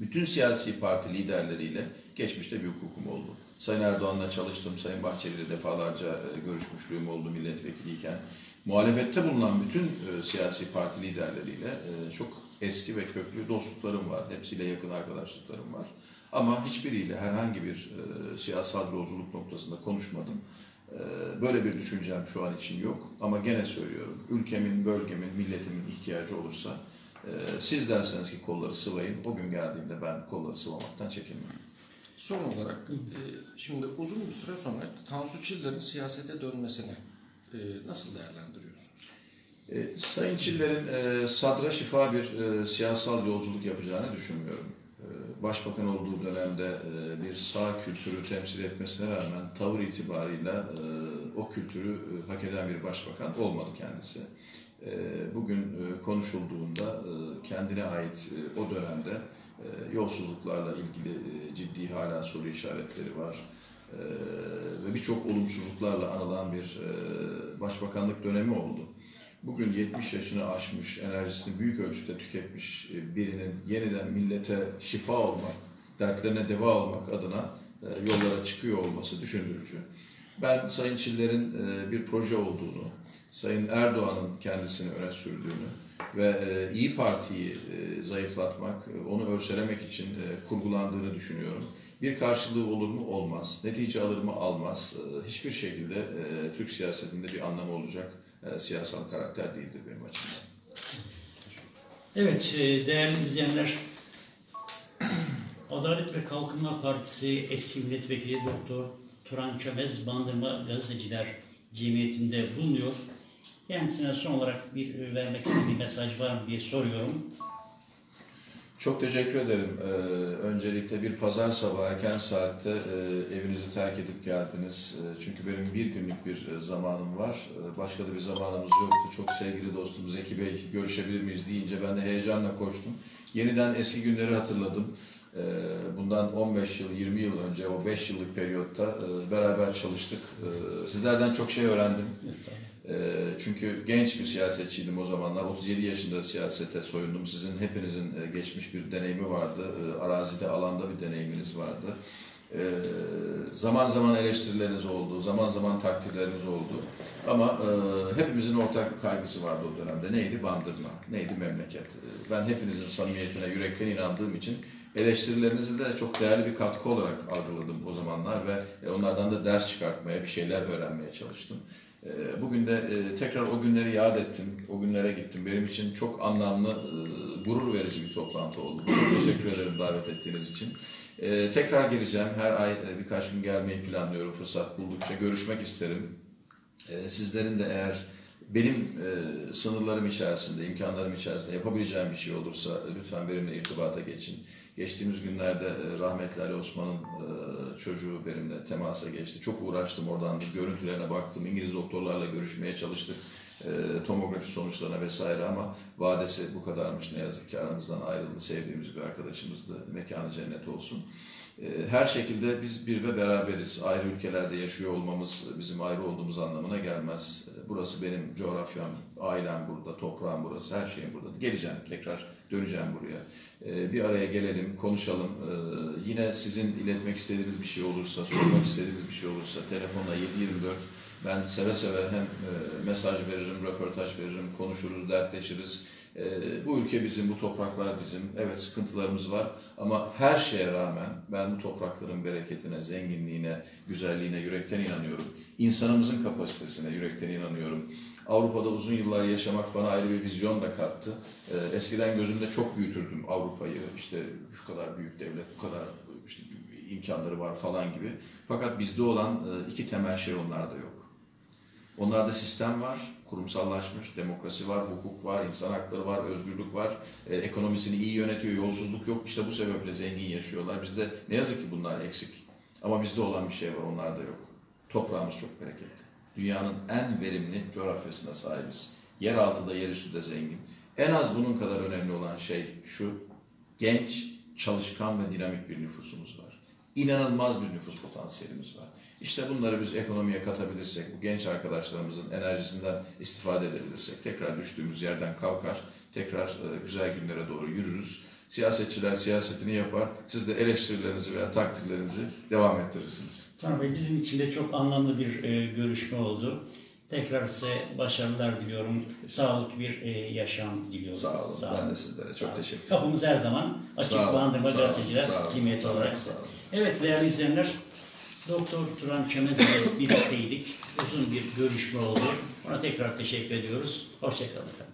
Speaker 2: bütün siyasi parti liderleriyle geçmişte bir hukukum oldu. Sayın Erdoğan'la çalıştım, Sayın Bahçeli'yle defalarca e, görüşmüşlüğüm oldu milletvekiliyken. Muhalefette bulunan bütün e, siyasi parti liderleriyle e, çok eski ve köklü dostluklarım var. Hepsiyle yakın arkadaşlıklarım var. Ama hiçbiriyle herhangi bir e, siyasal yolculuk noktasında konuşmadım. E, böyle bir düşüncem şu an için yok. Ama gene söylüyorum, ülkemin, bölgemin, milletimin ihtiyacı olursa e, siz derseniz ki kolları sıvayın, o gün geldiğinde ben kolları sıvamaktan çekinmem.
Speaker 4: Son olarak, e, şimdi uzun bir süre sonra Tansu Çiller'in siyasete dönmesini e, nasıl değerlendiriyorsunuz?
Speaker 2: E, Sayın Çiller'in e, sadra şifa bir e, siyasal yolculuk yapacağını düşünmüyorum. Başbakan olduğu dönemde e, bir sağ kültürü temsil etmesine rağmen tavır itibarıyla e, o kültürü e, hak eden bir başbakan olmadı kendisi. E, Bugün e, konuşulduğunda e, kendine ait e, o dönemde e, yolsuzluklarla ilgili e, ciddi hala soru işaretleri var. E, Ve birçok olumsuzluklarla anılan bir e, başbakanlık dönemi oldu. Bugün 70 yaşını aşmış, enerjisini büyük ölçüde tüketmiş e, birinin yeniden millete şifa olmak, dertlerine deva olmak adına e, yollara çıkıyor olması düşündürücü. Ben Sayın Çiller'in e, bir proje olduğunu, Sayın Erdoğan'ın kendisini öne sürdüğünü ve İyi Parti'yi zayıflatmak, onu örselemek için kurgulandığını düşünüyorum. Bir karşılığı olur mu? Olmaz. Netice alır mı? Almaz. Hiçbir şekilde Türk siyasetinde bir anlamı olacak e, siyasal karakter değildir benim açımdan.
Speaker 1: Evet e, değerli izleyenler, Adalet ve Kalkınma Partisi eski milletvekili Doktor Turan Çömez Bandırma Gazeteciler Cemiyeti'nde bulunuyor. Kendisine son olarak bir e, vermek istediği mesaj var mı diye soruyorum.
Speaker 2: Çok teşekkür ederim. Ee, öncelikle bir pazar sabahı erken saatte e, evinizi terk edip geldiniz. E, çünkü benim bir günlük bir e, zamanım var. E, başka da bir zamanımız yoktu. Çok sevgili dostum Zeki Bey görüşebilir miyiz deyince ben de heyecanla koştum. Yeniden eski günleri hatırladım. E, bundan 15 yıl, 20 yıl önce o 5 yıllık periyotta e, beraber çalıştık. E, sizlerden çok şey öğrendim. Ee, Çünkü genç bir siyasetçiydim o zamanlar. 37 yaşında siyasete soyundum. Sizin hepinizin e, geçmiş bir deneyimi vardı. Ee, Arazide, alanda bir deneyiminiz vardı. Ee, Zaman zaman eleştirileriniz oldu, zaman zaman takdirleriniz oldu. Ama e, hepimizin ortak kaygısı vardı o dönemde. Neydi? Bandırma. Neydi? Memleket. Ee, Ben hepinizin samimiyetine yürekten inandığım için eleştirilerinizi de çok değerli bir katkı olarak algıladım o zamanlar ve e, onlardan da ders çıkartmaya, bir şeyler öğrenmeye çalıştım. Ee, Bugün de e, tekrar o günleri yad ettim, o günlere gittim. Benim için çok anlamlı, e, gurur verici bir toplantı oldu. Çok teşekkür ederim davet ettiğiniz için. Ee, Tekrar geleceğim, her ay e, birkaç gün gelmeyi planlıyorum fırsat buldukça. Görüşmek isterim. Ee, Sizlerin de eğer benim sınırlarım içerisinde, imkanlarım içerisinde yapabileceğim bir şey olursa lütfen benimle irtibata geçin. Geçtiğimiz günlerde e, rahmetli Ali Osman'ın e, çocuğu benimle temasa geçti. Çok uğraştım oradan görüntülerine baktım. İngiliz doktorlarla görüşmeye çalıştık. E, tomografi sonuçlarına vesaire ama vadesi bu kadarmış ne yazık ki aramızdan ayrıldı. Sevdiğimiz bir arkadaşımızdı. Mekanı cennet olsun. E, Her şekilde biz bir ve beraberiz. Ayrı ülkelerde yaşıyor olmamız bizim ayrı olduğumuz anlamına gelmez. E, Burası benim coğrafyam, ailem burada, toprağım burası, her şeyim burada. Geleceğim, tekrar döneceğim buraya. E, Bir araya gelelim, konuşalım. Yine sizin iletmek istediğiniz bir şey olursa, sormak istediğiniz bir şey olursa telefonla 724 ben seve seve hem e, mesaj veririm, röportaj veririm, konuşuruz, dertleşiriz. E, Bu ülke bizim, bu topraklar bizim. Evet sıkıntılarımız var ama her şeye rağmen ben bu toprakların bereketine, zenginliğine, güzelliğine yürekten inanıyorum. İnsanımızın kapasitesine yürekten inanıyorum. Avrupa'da uzun yıllar yaşamak bana ayrı bir vizyon da kattı. Ee, Eskiden gözümde çok büyütürdüm Avrupa'yı. İşte şu kadar büyük devlet, bu kadar işte imkanları var falan gibi. Fakat bizde olan e, iki temel şey onlarda yok. Onlarda sistem var, kurumsallaşmış, demokrasi var, hukuk var, insan hakları var, özgürlük var, e, ekonomisini iyi yönetiyor, yolsuzluk yok. İşte bu sebeple zengin yaşıyorlar. Bizde ne yazık ki bunlar eksik. Ama bizde olan bir şey var, onlarda yok. Toprağımız çok bereketli. Dünyanın en verimli coğrafyasına sahibiz. Yeraltı da yerüstü de zengin. En az bunun kadar önemli olan şey şu, genç, çalışkan ve dinamik bir nüfusumuz var. İnanılmaz bir nüfus potansiyelimiz var. İşte bunları biz ekonomiye katabilirsek, bu genç arkadaşlarımızın enerjisinden istifade edebilirsek, tekrar düştüğümüz yerden kalkar, tekrar e, güzel günlere doğru yürürüz. Siyasetçiler siyasetini yapar, siz de eleştirilerinizi veya takdirlerinizi devam ettirirsiniz.
Speaker 1: Tanrı Bey bizim için de çok anlamlı bir e, görüşme oldu. Tekrar size başarılar diliyorum. Sağlıklı bir e, yaşam diliyorum.
Speaker 2: Sağ olun. Ben de sizlere çok
Speaker 1: Sağ olun.
Speaker 2: teşekkür ederim.
Speaker 1: Kapımız her zaman açık
Speaker 2: Sağ olun,
Speaker 1: Bandırma
Speaker 2: sağ olun,
Speaker 1: Gazeteciler
Speaker 2: sağ olun, sağ olun,
Speaker 1: olarak.
Speaker 2: sağ olun.
Speaker 1: Evet değerli izleyenler, Doktor Turan Çömez ile birlikteydik. Uzun bir görüşme oldu. Ona tekrar teşekkür ediyoruz. Hoşçakalın.